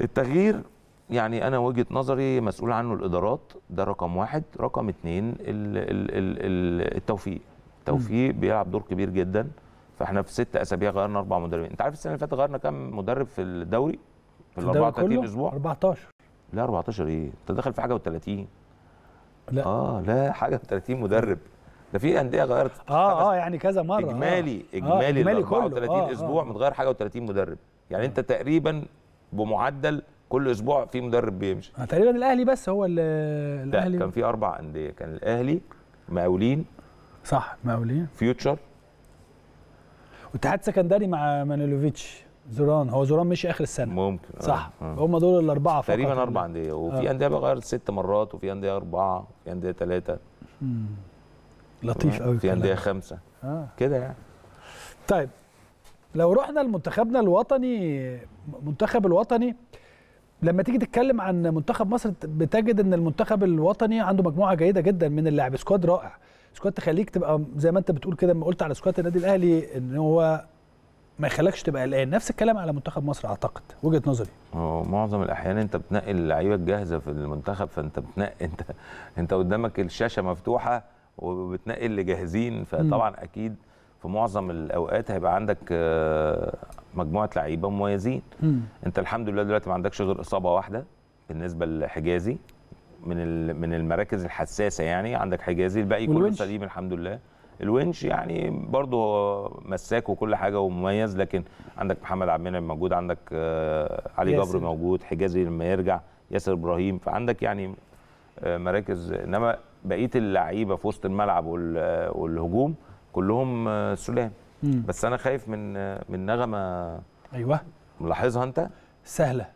التغيير يعني أنا وجهة نظري مسؤول عنه الإدارات ده رقم واحد. رقم اتنين ال ال ال ال التوفيق. التوفيق بيلعب دور كبير جدا. فإحنا في ست أسابيع غيرنا أربع مدربين. أنت عارف السنة اللي فاتت غيرنا كام مدرب في الدوري؟ في ال الدوري 34 كله؟ أسبوع. 14 لا 14 إيه؟ أنت داخل في حاجة و30 لا. آه لا حاجة و30 مدرب. ده في أندية غيرت. آه آه يعني كذا مرة. آه. إجمالي آه، إجمالي ال إجمالي كله. 34 آه، آه. أسبوع متغير حاجة و30 مدرب. يعني أنت تقريبا بمعدل كل أسبوع في مدرب بيمشي. آه، تقريبا الأهلي بس هو الأهلي. كان في أربع أندية كان الأهلي مقاولين. صح مقاولين. فيوتشر. واتحاد سكندري مع مانولوفيتش زوران. هو زوران مشي آخر السنة. ممكن آه، صح آه. هم دول الأربعة فقط. تقريبا أربع أندية وفي أندية بقى غيرت ست مرات وفي أندية أربعة وفي أندية ثلاثة. لطيف قوي في أندية خمسة. آه. كده يعني. طيب لو رحنا لمنتخبنا الوطني المنتخب الوطني لما تيجي تتكلم عن منتخب مصر بتجد إن المنتخب الوطني عنده مجموعة جيدة جدا من اللاعب squad رائع. squad تخليك تبقى زي ما أنت بتقول كده لما قلت على squad النادي الأهلي إن هو ما يخلكش تبقى قلقان. نفس الكلام على منتخب مصر أعتقد وجهة نظري. هو معظم الأحيان أنت بتنقي اللعيبة الجاهزة في المنتخب فأنت بتنقي أنت أنت قدامك الشاشة مفتوحة وبتنقي اللي جاهزين فطبعا أكيد في معظم الأوقات هيبقى عندك آه، مجموعة لعيبة مميزين. أنت الحمد لله دلوقتي ما عندكش غير إصابة واحدة بالنسبة لحجازي من من المراكز الحساسة يعني. عندك حجازي الباقي كله. سليم الحمد لله. الونش يعني برضه مساك وكل حاجة ومميز لكن عندك محمد عبد المنعم موجود عندك آه، علي. جبر موجود حجازي لما يرجع ياسر إبراهيم. فعندك يعني آه، مراكز. إنما بقية اللعيبة في وسط الملعب وال- والهجوم كلهم آه، سلام مم. بس أنا خايف من آه، من نغمة أيوه ملاحظها أنت سهلة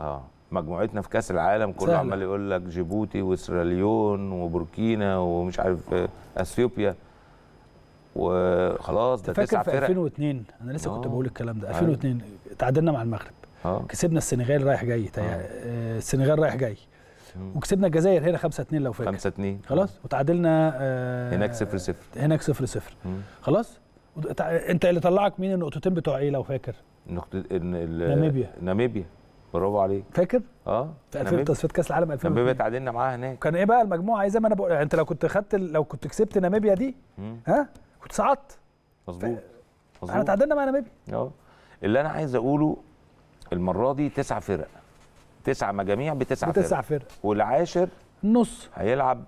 آه مجموعتنا في كأس العالم كله. عمال يقول لك جيبوتي واسراليون وبوركينا ومش عارف آه، أثيوبيا وخلاص ده تسع فاكر في فرق 2002 أنا لسه كنت آه. بقول الكلام ده أيوة. 2002 تعادلنا مع المغرب آه كسبنا السنغال رايح جاي. آه، السنغال رايح جاي. وكسبنا الجزائر هنا 5 2 لو فاكر. 5 2 خلاص؟ وتعادلنا آه، هناك 0 0 هناك 0 0 خلاص؟ انت اللي طلعك مين؟ النقطتين بتوع إيه لو فاكر؟ ال- ناميبيا. ناميبيا. برافو عليك. فاكر؟ آه. في 2000 ناميبيا. تصفيات كأس العالم ناميبيا 2002 تعادلنا معاها هناك. كان إيه بقى المجموعة؟ زي ما أنا بقول يعني أنت لو كنت خدت لو كنت كسبت ناميبيا دي مم. ها؟ كنت صعدت. مظبوط. إحنا مظبوط. تعادلنا مع ناميبيا. آه. اللي أنا عايز أقوله المرة دي تسع فرق. تسع مجاميع بتسع بتسع فرق. والعاشر النص هيلعب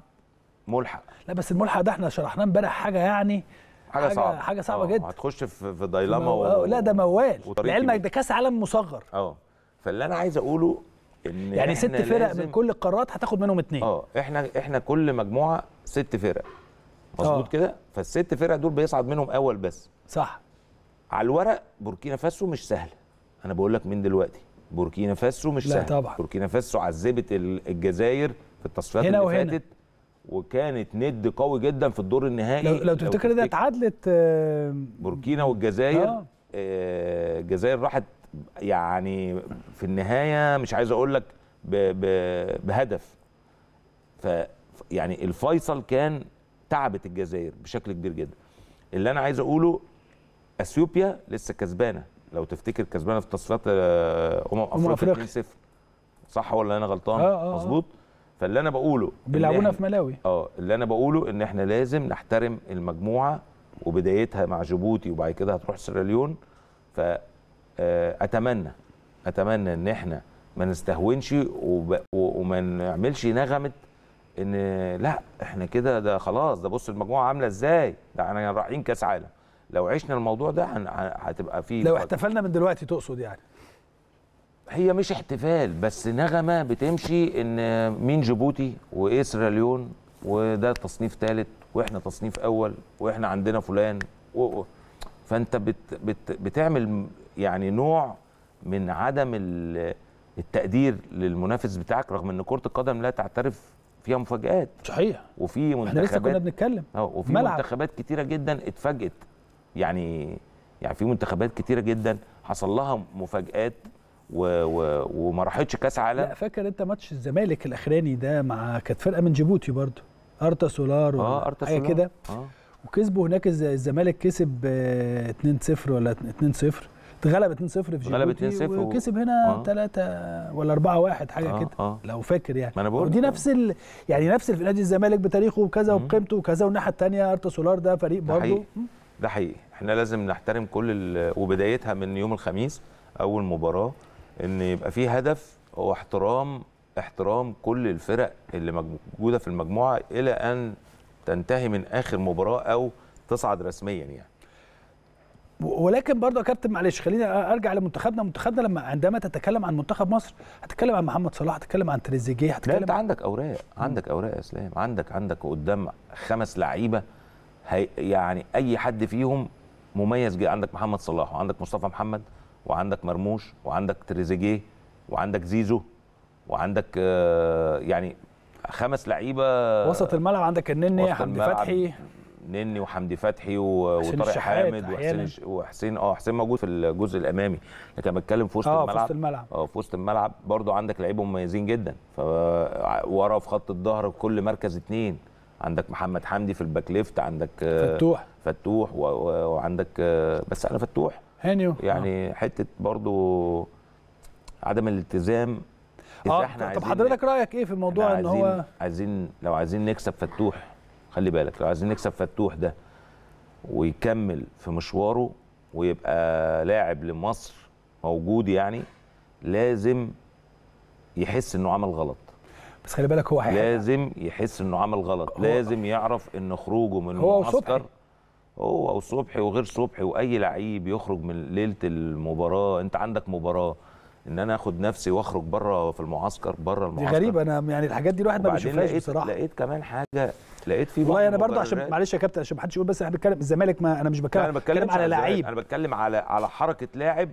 ملحق. لا بس الملحق ده إحنا شرحناه امبارح حاجة يعني حاجة, حاجة- صعبة. حاجة صعبة آه، جدا. هتخش في في دايلاما مو... لا ده موال. لعلمك. ده كأس عالم مصغر. آه. فاللي أنا عايز أقوله إن يعني ست فرق لازم- من كل القارات هتاخد منهم اتنين. آه إحنا إحنا كل مجموعة ست فرق. مظبوط آه. كده؟ فالست فرق دول بيصعد منهم أول بس. صح. على الورق بوركينا فاسو مش سهله أنا بقول لك من دلوقتي. بوركينا فاسو مش لا سهله طبعا. بوركينا فاسو عذبت ال- الجزائر في التصفيات هنا اللي وهنا. فاتت وكانت ند قوي جدا في الدور النهائي لو, لو تفتكر ده اتعادلت آه، بوركينا والجزائر آه. آه، الجزائر راحت يعني في النهاية مش عايز أقول لك بهدف ف يعني الفيصل كان تعبت الجزائر بشكل كبير جدا اللي أنا عايز أقوله أثيوبيا لسه كسبانة لو تفتكر كسبانة في تصفيات آه، أمم أفريقيا أفريقيا. 2-0 صح ولا أنا غلطان؟ آه، آه، آه. مظبوط. فاللي أنا بقوله بيلعبونا في ملاوي. آه اللي أنا بقوله إن إحنا لازم نحترم المجموعة وبدايتها مع جيبوتي وبعد كده هتروح سيراليون فاتمنى أتمنى إن إحنا ما نستهونش وب- وما نعملش نغمة إن لا إحنا كده ده خلاص ده بص المجموعة عاملة إزاي؟ ده إحنا رايحين كأس عالم. لو عشنا الموضوع ده هتبقى فيه لو. احتفلنا من دلوقتي تقصد يعني هي مش احتفال بس نغمة بتمشي إن مين جيبوتي وايه سيراليون وده تصنيف ثالث وإحنا تصنيف أول وإحنا عندنا فلان و... فأنت بت... بت... بتعمل يعني نوع من عدم ال- التقدير للمنافس بتاعك رغم إن كرة القدم لا تعترف فيها مفاجآت صحيح وفي إحنا لسه كنا منتخبات بنتكلم وفي ملعب. منتخبات كتيرة جدا اتفاجئت يعني يعني في منتخبات كتيرة جدا حصل لها مفاجآت و... و... وما راحتش كأس عالم لا فاكر أنت ماتش الزمالك الأخراني ده مع كانت فرقة من جيبوتي برضو أرتا سولار ولا آه أرتا سولار. كده آه وكسبوا هناك الز- الزمالك كسب آه، 2-0 ولا 2-0 اتغلب 2-0 في جيبوتي اتغلب 2-0 و- وكسب هنا آه. 3 ولا 4-1 حاجة آه، كده آه. لو فاكر يعني ما أنا بقول دي لك. نفس ال... يعني نفس نادي الزمالك بتاريخه وكذا. وبقيمته وكذا والناحية الثانية أرتا سولار ده فريق برضه. ده حقيقي. إحنا لازم نحترم كل ال... وبدايتها من يوم الخميس أول مباراة إن يبقى في هدف هو احترام احترام كل الفرق اللي موجودة في المجموعة إلى أن تنتهي من آخر مباراة أو تصعد رسميا يعني. ولكن برضه يا كابتن معلش خليني أرجع لمنتخبنا. منتخبنا لما عندما تتكلم عن منتخب مصر هتتكلم عن محمد صلاح هتتكلم عن تريزيجيه لا هتتكلم انت عندك أوراق عندك أوراق يا إسلام. عندك عندك قدام خمس لعيبة هي يعني أي حد فيهم مميز جدا عندك محمد صلاح وعندك مصطفى محمد وعندك مرموش وعندك تريزيجيه وعندك زيزو وعندك آه، يعني خمس لعيبة وسط الملعب عندك النني حمدي الملعب فتحي. نني وحمدي فتحي وطارق حامد وحسين وحسين آه حسين موجود في الجزء الأمامي. لكن بتكلم في وسط آه في الملعب. وسط الملعب. آه في وسط الملعب برضو عندك لعيبة مميزين جدا. فورا في خط الظهر في كل مركز اتنين. عندك محمد حمدي في ال back left عندك آه، فتوح. فتوح و- و- وعندك آه، بس أنا فتوح. هانيو. يعني حتة برضو عدم الالتزام آه طب عايزين- حضرتك رأيك إيه في الموضوع إن هو عايزين لو عايزين نكسب فتوح خلي بالك لو عايزين نكسب فتوح ده ويكمل في مشواره ويبقى لاعب لمصر موجود يعني لازم يحس إنه عمل غلط. بس خلي بالك هو هيحقق لازم يحس إنه عمل غلط. هو- لازم يعرف إن خروجه من هو المعسكر وصبحي. هو وصبحي وغير صبحي وأي لعيب يخرج من ليلة المباراة. أنت عندك مباراة. إن أنا آخد نفسي وأخرج بره في المعسكر بره دي المعسكر. غريبة. أنا يعني الحاجات دي الواحد ما بيشوفهاش بصراحة. لقيت كمان حاجة. لقيت في والله أنا برضه عشان معلش يا كابتن عشان ما حدش يقول بس إحنا بنتكلم الزمالك ما أنا مش بتكلم أنا بتكلم على لعيب. أنا بتكلم على على حركة لاعب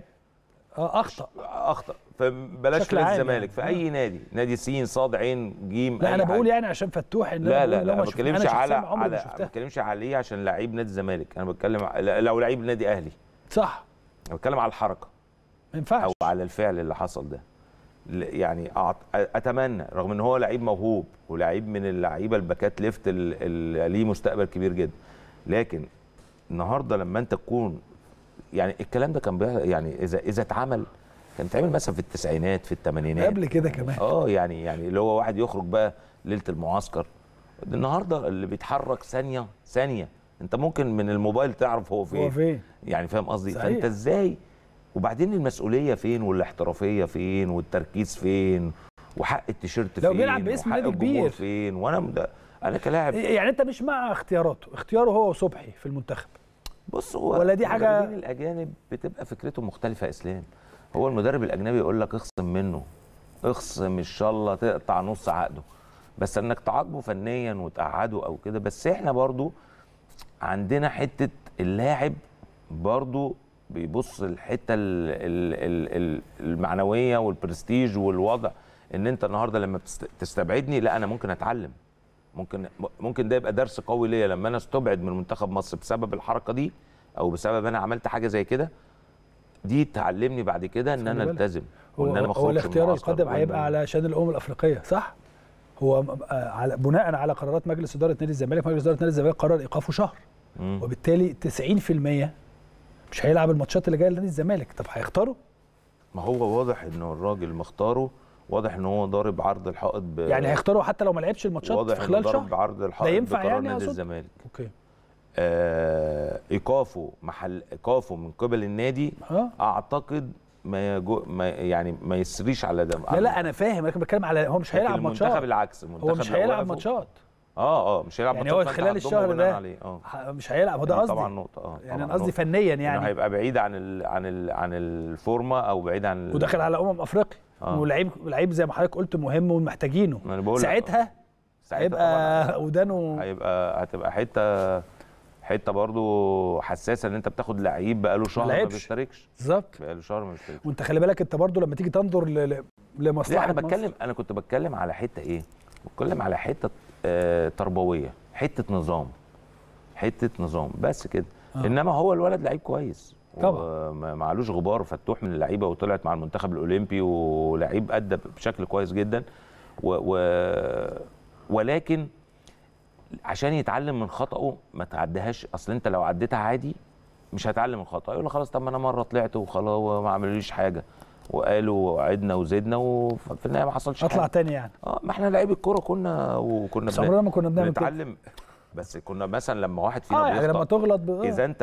آه أخطأ. أخطأ. فبلاش عام الزمالك يعني. في أي نادي؟ نادي سين صاد عين جيم لا أنا بقول. يعني عشان فتوح إن لا لا لا ما بتكلمش على على ما. بتكلمش عليه عشان لعيب نادي الزمالك. أنا بتكلم لو لعيب نادي أهلي. صح. أنا بتكلم على الحركة. ما ينفعش. أو على الفعل اللي حصل ده. يعني أتمنى رغم إن هو لعيب موهوب ولعيب من اللعيبة الباكات left ال- اللي ليه مستقبل كبير جدا. لكن النهارده لما أنت تكون يعني الكلام ده كان يعني إذا إذا اتعمل كان اتعمل مثلا في التسعينات في الثمانينات قبل كده كمان. آه يعني يعني اللي هو واحد يخرج بقى ليلة المعسكر. النهارده اللي بيتحرك ثانية ثانية. أنت ممكن من الموبايل تعرف هو فين. هو فين. يعني فاهم قصدي. فأنت إزاي؟ وبعدين المسؤولية فين؟ والاحترافية فين؟ والتركيز فين؟ وحق التيشيرت فين؟ لو بيلعب باسم وحق نادي كبير. فين؟ وأنا ده أنا كلاعب. يعني أنت مش مع اختياراته. اختياره هو وصبحي في المنتخب. بص هو ولا دي المدربين الأجانب بتبقى فكرته مختلفة يا إسلام. هو المدرب الأجنبي يقول لك اخصم منه اخصم إن شاء الله تقطع نص عقده. بس إنك تعاقبه فنيا وتقعده أو كده. بس إحنا برضو عندنا حتة اللاعب برضو بيبص الحته ال- ال- ال- ال- المعنوية والبرستيج والوضع. إن أنت النهارده لما تستبعدني لا أنا ممكن أتعلم. ممكن ممكن ده يبقى درس قوي ليا. لما أنا استبعد من منتخب مصر بسبب الحركة دي أو بسبب أنا عملت حاجة زي كده دي تعلمني بعد كده إن أنا. ألتزم وإن أنا ما هو الاختيار القادم هيبقى علشان الأمم الأفريقية صح؟ هو آه، على بناء على قرارات مجلس إدارة نادي الزمالك مجلس إدارة نادي الزمالك قرر إيقافه شهر. مم. وبالتالي 90% مش هيلعب الماتشات اللي جاية لنادي الزمالك. طب هيختاروا؟ ما هو واضح إنه الراجل مختاره واضح إن هو ضارب عرض الحائط ب... يعني هيختاروا حتى لو ما لعبش الماتشات واضح في خلال ضارب شهر؟ بعرض الحائط ينفع بقرار يعني نادي؟ الزمالك. أوكي. آه إيقافه محل إيقافه من قبل النادي آه أعتقد ما, يجو ما يعني ما يسريش على ده. لا لا أنا فاهم أنا بتكلم على هو مش هيلعب المنتخب ماتشات. العكس هو المنتخب مش لو هيلعب ماتشات. آه آه مش هيلعب يعني هو خلال الشهر ده ح- مش هيلعب هو ده دي قصدي. طبعا نقطة آه يعني أنا قصدي. فنيا يعني. هيبقى بعيد عن ال عن ال عن الفورمة أو بعيد عن وداخل على أمم أفريقيا. آه. ولعيب لعيب زي ما حضرتك قلت مهم ومحتاجينه. ساعتها هيبقى ودانه هيبقى هتبقى حتة حتة برضو حساسة إن أنت بتاخد لعيب بقاله شهر ما. بيشتركش. بالظبط. بقاله شهر ما بيشتركش. وأنت خلي بالك أنت برضو لما تيجي تنظر ل- لمصلحة أنا مصر. بتكلم أنا كنت بتكلم على حتة إيه؟ بتكلم على حتة آه تربوية حتة نظام حتة نظام. بس كده. آه. آه. إنما هو الولد لعيب كويس. طبعا. وما ما علوش غبار فتوح من اللعيبة وطلعت مع المنتخب الأولمبي ولعيب أدى بشكل كويس جدا. و, و ولكن عشان يتعلم من خطأه ما تعديهاش. أصل أنت لو عديتها عادي مش هتعلم من خطأ يقول خلاص طب ما أنا مرة طلعت وخلاص وما عملوليش حاجة. وقالوا وعدنا وزدنا وفي النهاية ما حصلش اطلع حاجة. تاني يعني. آه ما إحنا لعيبه الكورة كنا وكنا بس عمرنا ما كنا بنعمل كده. بنتعلم. بس كنا مثلا لما واحد فينا آه يعني لما تغلط ب... إذا أنت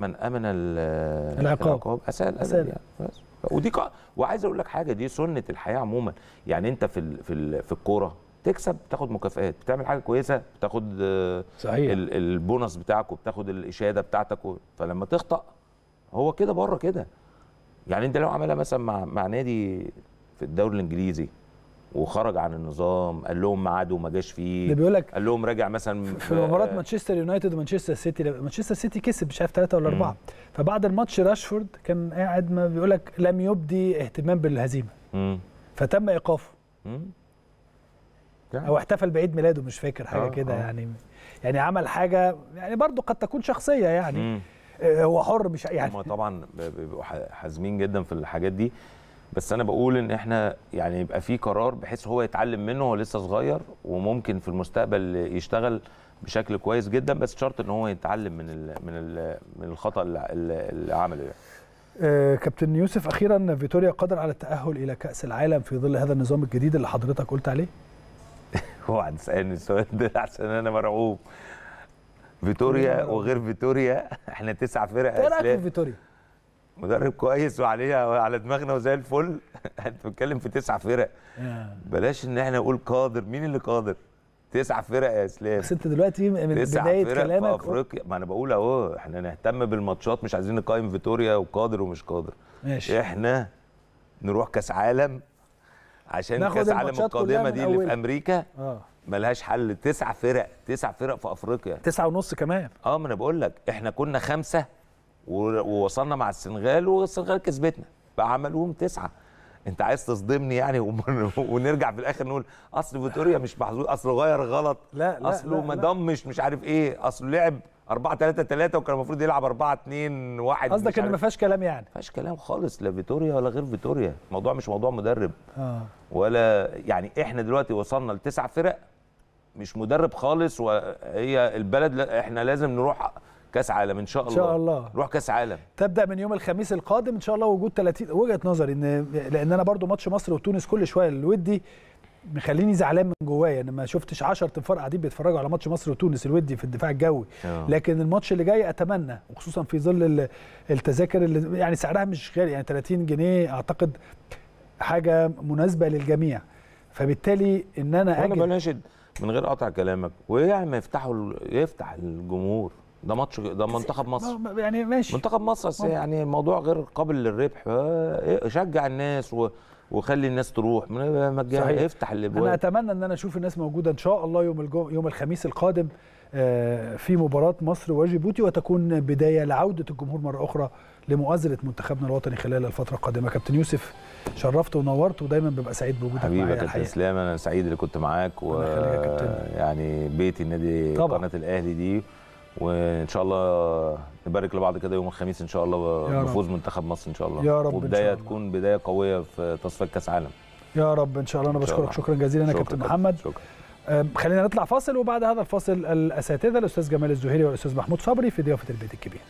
من آمن ال- العقاب. أسأل. الادب يعني بس ودي. وعايز أقول لك حاجة دي سنة الحياة عموما يعني أنت في ال... في ال... في الكورة تكسب تاخد مكافآت بتعمل حاجة كويسة بتاخد آه، صحيح ال... البونص بتاعك وبتاخد الإشادة بتاعتك و... فلما تخطأ هو كده بره كده يعني أنت لو عملها مثلا مع مع نادي في الدوري الإنجليزي وخرج عن النظام قال لهم ميعاد وما جاش ده فيه بيقول لك قال لهم راجع مثلا في مباراة مانشستر يونايتد ومانشستر سيتي مانشستر سيتي كسب مش عارف ثلاثة ولا مم. أربعة فبعد الماتش راشفورد كان قاعد ما بيقول لك لم يبدي اهتمام بالهزيمة مم. فتم إيقافه مم. أو احتفل بعيد ميلاده مش فاكر حاجة آه، كده آه. يعني يعني عمل حاجة يعني برضو قد تكون شخصية يعني مم. آه، هو حر مش يعني طبعا بيبقوا حازمين جدا في الحاجات دي بس أنا بقول إن إحنا يعني يبقى في قرار بحيث هو يتعلم منه هو لسه صغير وممكن في المستقبل يشتغل بشكل كويس جدا بس شرط إن هو يتعلم من ال من ال من الخطأ اللي, عمله يعني. آه، كابتن يوسف أخيرا فيتوريا قادر على التأهل إلى كأس العالم في ظل هذا النظام الجديد اللي حضرتك قلت عليه؟ هو هتسالني السؤال ده عشان أنا مرعوب. فيتوريا وغير فيتوريا إحنا تسع فرق إيه رأيك في فيتوريا؟ مدرب كويس وعليها على دماغنا وزي الفل. انت بتتكلم في تسع فرق. آه. بلاش ان إحنا نقول قادر. مين اللي قادر؟ تسع فرق يا اسلام. بس انت دلوقتي من تسع بداية فرق في كلامك افريقيا. ما أنا بقول اهو إحنا نهتم بالماتشات مش عايزين نقيم فيتوريا وقادر ومش قادر. ماشي. إحنا نروح كاس عالم عشان كاس عالم القادمة دي اللي في. أمريكا. آه. ملهاش حل. تسع فرق. تسع فرق في أفريقيا. تسعة ونص كمان. آه ما أنا بقول لك. إحنا كنا خمسة. ووصلنا مع السنغال والسنغال كسبتنا. فعملوهم تسعة. انت عايز تصدمني يعني؟ ونرجع في الآخر نقول أصل فيتوريا مش محظوظ اصله غير غلط. لا لا أصله ما. ضمش مش عارف إيه. اصله لعب 4 3 3 وكان المفروض يلعب 4 2 1 قصدك إن ما فيهاش كلام يعني؟ ما فيهاش كلام خالص لا فيتوريا ولا غير فيتوريا. الموضوع مش موضوع مدرب. آه. ولا يعني إحنا دلوقتي وصلنا لتسع فرق مش مدرب خالص وهي البلد إحنا لازم نروح كاس عالم إن شاء الله. ان شاء الله. نروح كاس عالم. تبدأ من يوم الخميس القادم إن شاء الله وجود 30 وجهة نظري ان لأن أنا برضو ماتش مصر وتونس كل شوية الودي مخليني زعلان من جوايا. ان ما شفتش 10 تنفار قاعدين بيتفرجوا على ماتش مصر وتونس الودي في الدفاع الجوي. آه. لكن الماتش اللي جاي أتمنى وخصوصا في ظل ال- التذاكر اللي يعني سعرها مش غالي يعني 30 جنيه أعتقد حاجة مناسبة للجميع. فبالتالي إن أنا أجي بناشد من غير قطع كلامك ويعني ما يفتحوا يفتح الجمهور. ده ماتش ده منتخب مصر يعني ماشي منتخب مصر. يعني الموضوع غير قابل للربح آه، شجع الناس و... وخلي الناس تروح صحيح. افتح أنا الابواب أتمنى إن أنا أشوف الناس موجودة إن شاء الله يوم الجو... يوم الخميس القادم آه، في مباراة مصر وجيبوتي وتكون بداية لعودة الجمهور مرة أخرى لمؤازرة منتخبنا الوطني خلال الفترة القادمة كابتن يوسف شرفت ونورت ودايما ببقى سعيد بوجودك حبيبي يا معايا كابتن الحقيقة اسلام أنا سعيد اللي كنت معاك و كابتن. يعني بيتي النادي. قناة الأهلي دي وإن شاء الله نبارك لبعض كده يوم الخميس إن شاء الله. بفوز منتخب مصر إن شاء الله. يا رب وبداية. تكون بداية قوية في تصفيات كأس عالم. يا رب إن شاء الله. أنا بشكرك. شكرا جزيلا يا كابتن محمد. شكرا. خلينا نطلع فاصل وبعد هذا الفاصل الأساتذة الأستاذ جمال الزهيري والأستاذ محمود صبري في ضيافة البيت الكبير.